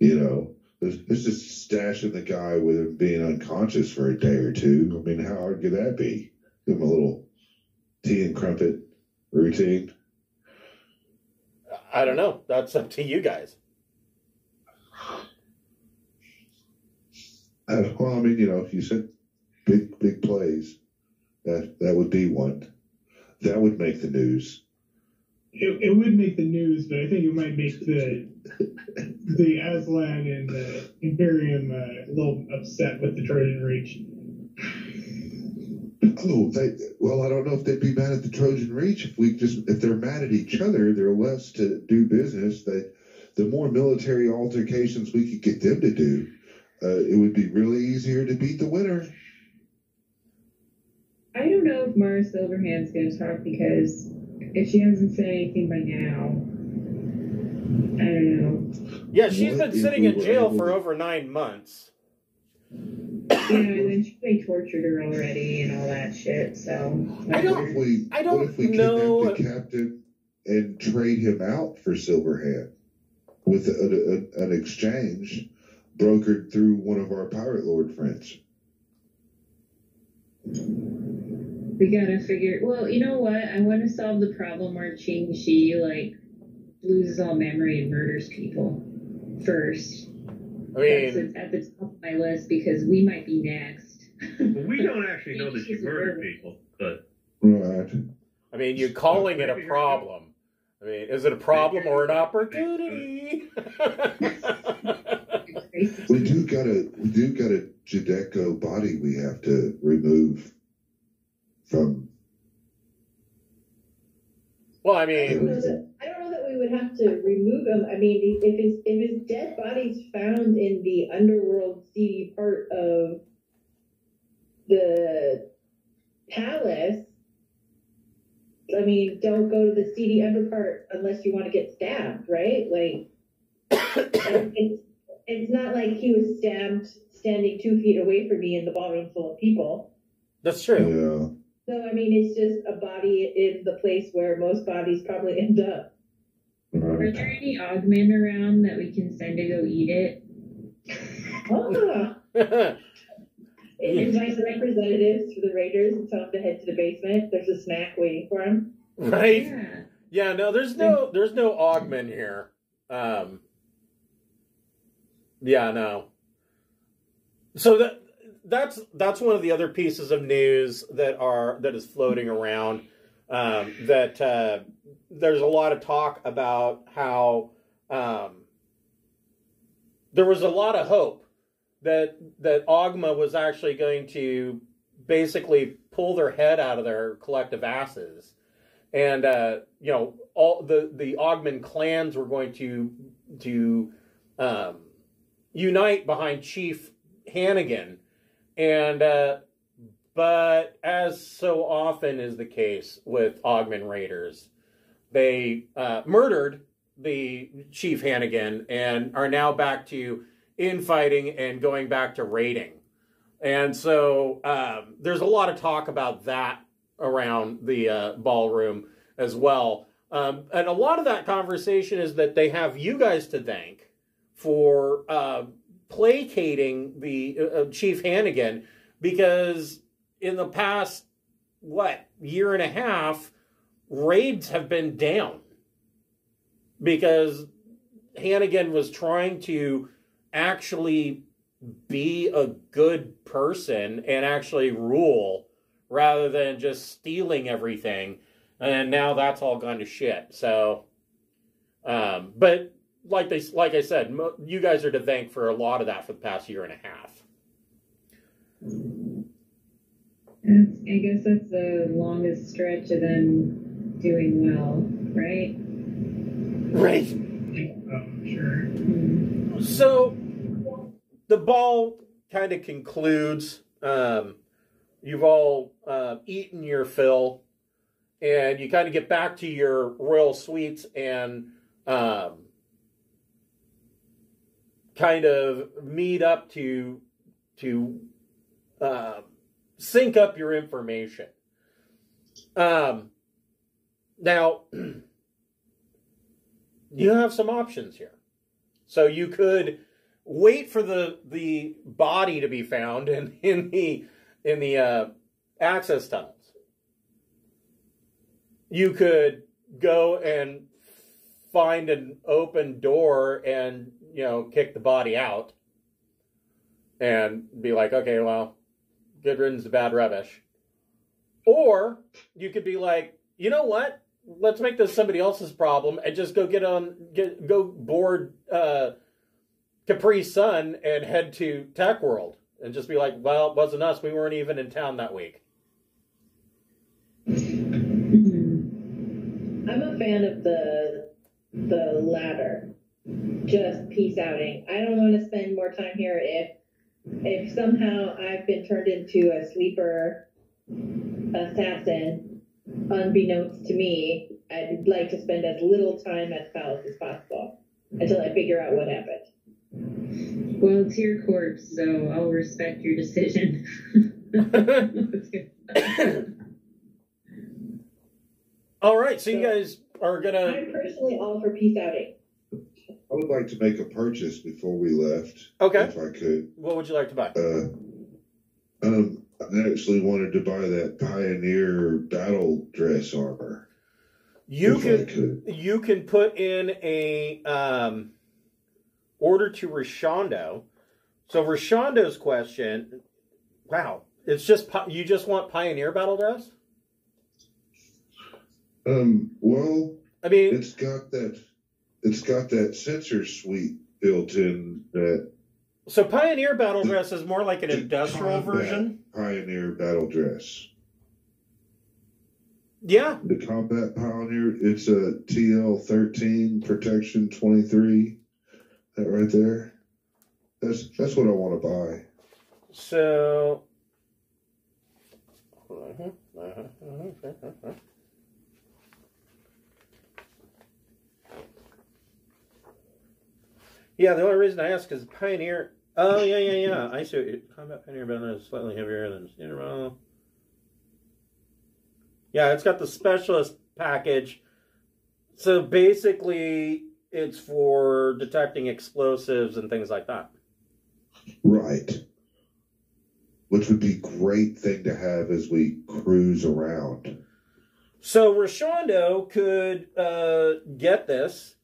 You know, it's it's just stashing the guy with him being unconscious for a day or two. I mean, how hard could that be? Give him a little tea and crumpet routine. I don't know. That's up to you guys. Uh, well, I mean, you know, you said big, big plays. That that would be one. That would make the news. It, it would make the news, but I think it might make the the Aslan and the Imperium uh, a little upset with the Trojan Reach. Oh, they. Well, I don't know if they'd be mad at the Trojan Reach if we just if they're mad at each other. They're less to do business. They, the more military altercations we could get them to do, uh, it would be really easier to beat the winner. I don't know if Mara Silverhand's going to talk because if she hasn't said anything by now, I don't know. Yeah, she's What been sitting we in jail for to- over nine months. Yeah, and then she, they tortured her already and all that shit. So I don't- What if we? I don't what if we know- kidnap the captain and trade him out for Silverhand with a, a, an exchange brokered through one of our pirate lord friends? We gotta figure. Well, you know what? I want to solve the problem where Ching Shiih like loses all memory and murders people first. I That's mean, at the top of my list because we might be next. We don't actually know that she She's murdered people, but Right. I mean, you're calling it a problem. I mean, is it a problem or an opportunity? We do got a we do got a Judecco body we have to remove from. well, I I don't know mean, that I don't know that we would have to remove him. I mean, if his if his dead body's found in the underworld seedy part of the palace, I mean, don't go to the seedy underpart unless you want to get stabbed, right? Like, it's it's not like he was stabbed standing two feet away from me in the ballroom full of people. that's true. Yeah. So I mean, it's just a body in the place where most bodies probably end up. Are there any augmen around that we can send to go eat it? Ah. Invite the representatives for the Raiders and tell them to head to the basement. There's a snack waiting for them. right? Yeah. Yeah, no, there's no there's no augment here. Um Yeah, no. So that that's that's one of the other pieces of news that are that is floating around. um, that uh, there's a lot of talk about how um, there was a lot of hope that that Ogma was actually going to basically pull their head out of their collective asses, and uh, you know all the the Ogman clans were going to to um, unite behind Chief Hannigan, and uh, but as so often is the case with Ogman raiders, they uh, murdered the Chief Hannigan and are now back to infighting and going back to raiding. And so um, there's a lot of talk about that around the uh, ballroom as well. Um, and a lot of that conversation is that they have you guys to thank for uh, placating the uh, Chief Hannigan because in the past, what, year and a half, raids have been down because Hannigan was trying to actually be a good person and actually rule rather than just stealing everything. And now that's all gone to shit. So, um, but like they, like I said, mo- you guys are to thank for a lot of that for the past year and a half. That's, I guess that's the longest stretch of them doing well, right? Right. Oh, sure. Hmm. So the ball kind of concludes. Um, you've all uh, eaten your fill, and you kind of get back to your royal suites and um, kind of meet up to to uh, sync up your information. Um, now, you have some options here. So you could wait for the the body to be found in in the in the uh, access tunnels. You could go and find an open door and you know kick the body out and be like, okay, well, good riddance to bad rubbish. Or you could be like, you know what? Let's make this somebody else's problem and just go get on get go board uh Capri Sun and head to Tech World and just be like, well, it wasn't us. We weren't even in town that week. I'm a fan of the the latter. Just peace outing. I don't want to spend more time here if if somehow I've been turned into a sleeper assassin, unbeknownst to me. I'd like to spend as little time at the palace as possible until I figure out what happened. Well, it's your corpse, so I'll respect your decision. All right, so you guys are gonna. I'm personally all for peace outing. I would like to make a purchase before we left, Okay, if I could. what would you like to buy? Uh, um, I actually wanted to buy that Pioneer battle dress armor. You can you can put in a um, order to Rishondo. So Rishondo's question, wow, it's just you just want Pioneer battle dress? Um, well, I mean, it's got that. It's got that sensor suite built in that so Pioneer battle dress is more like an industrial version. Pioneer battle dress. Yeah, The combat Pioneer. It's a TL thirteen protection twenty three. That right there. That's that's what I want to buy. So. Uh-huh, uh-huh, uh-huh, Yeah, the only reason I ask is Pioneer. Oh yeah, yeah, yeah. I see. What you, combat Pioneer banner is slightly heavier than standard model. Yeah, it's got the specialist package. So basically, it's for detecting explosives and things like that. Right. Which would be great thing to have as we cruise around. So Rashondo could uh, get this.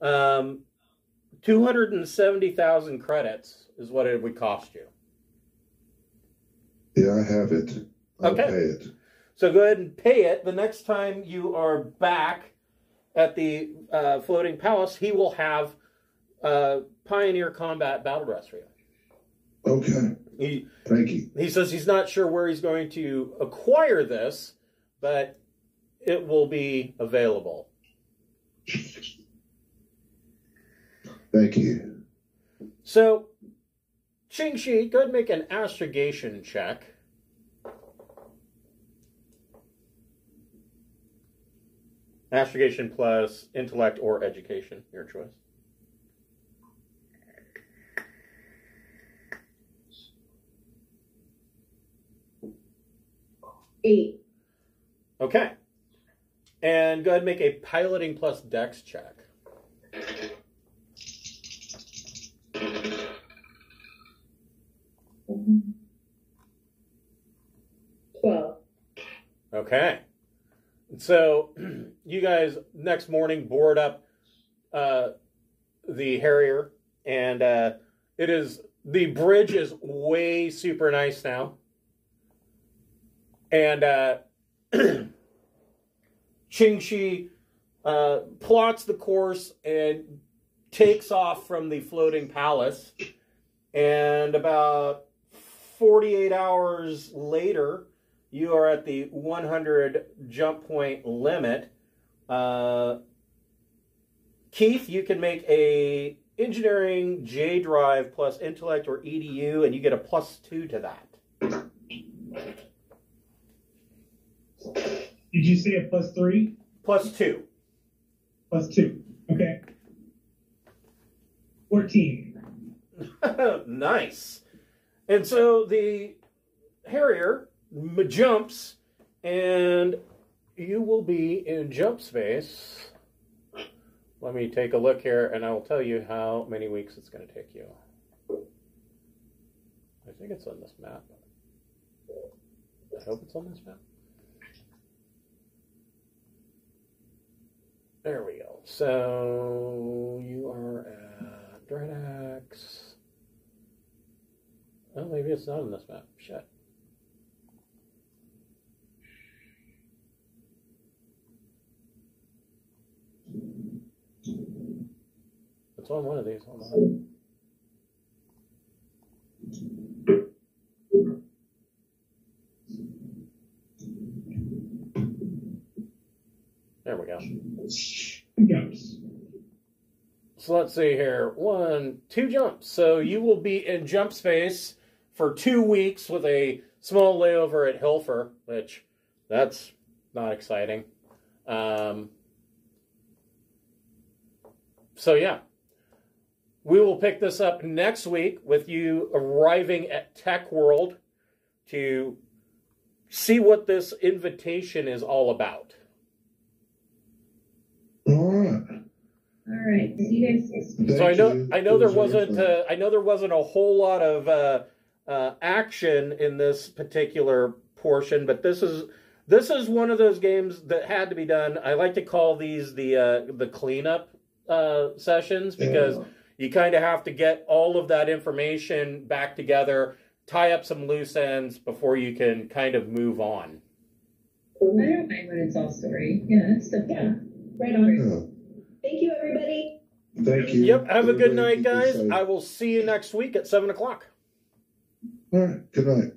Um, 270,000 credits is what it would cost you. Yeah, I have it. I'll Okay. pay it. So go ahead and pay it. The next time you are back at the uh, floating palace, he will have uh, Pioneer Combat Battle Dress for you. Okay. He Thank you. he says he's not sure where he's going to acquire this, but it will be available. Thank you. So, Ching Shiih, go ahead and make an astrogation check. Astrogation plus intellect or education, your choice. Eight. Okay. And go ahead and make a piloting plus dex check. Twelve. Okay. So you guys next morning board up uh, the Harrier, and uh, it is the bridge is way super nice now, and uh, Ching Shiih uh, plots the course and takes off from the floating palace, and about forty-eight hours later you are at the 100 jump point limit. Uh, Keith, you can make a engineering J drive plus intellect or EDU, and you get a plus two to that. Did you say a plus three? Plus two. Plus two. Okay. 14. nice. And so the Harrier jumps, and you will be in jump space. Let me take a look here, and I will tell you how many weeks it's going to take you. I think it's on this map. I hope it's on this map. There we go. So you are at Drinax. Oh, maybe it's not on this map. Shit. It's on one of these. Hold on. There we go. Jumps. So let's see here. One, two jumps. So you will be in jump space for two weeks with a small layover at Hilfer, which that's not exciting. Um, so yeah, we will pick this up next week with you arriving at Tech World to see what this invitation is all about. All right. All right. See you guys. So I know. I know there was very wasn't uh, I know there wasn't a whole lot of uh, uh, action in this particular portion, but this is this is one of those games that had to be done. I like to call these the uh, the cleanup uh, sessions because Yeah. you kind of have to get all of that information back together, tie up some loose ends before you can kind of move on. I don't mind when it's all story. Yeah, that's stuff. Yeah. Right on. Yeah. Thank you, everybody. Thank you. Yep. Have a good night, guys. safe. I will see you next week at seven o'clock. All right. Good night.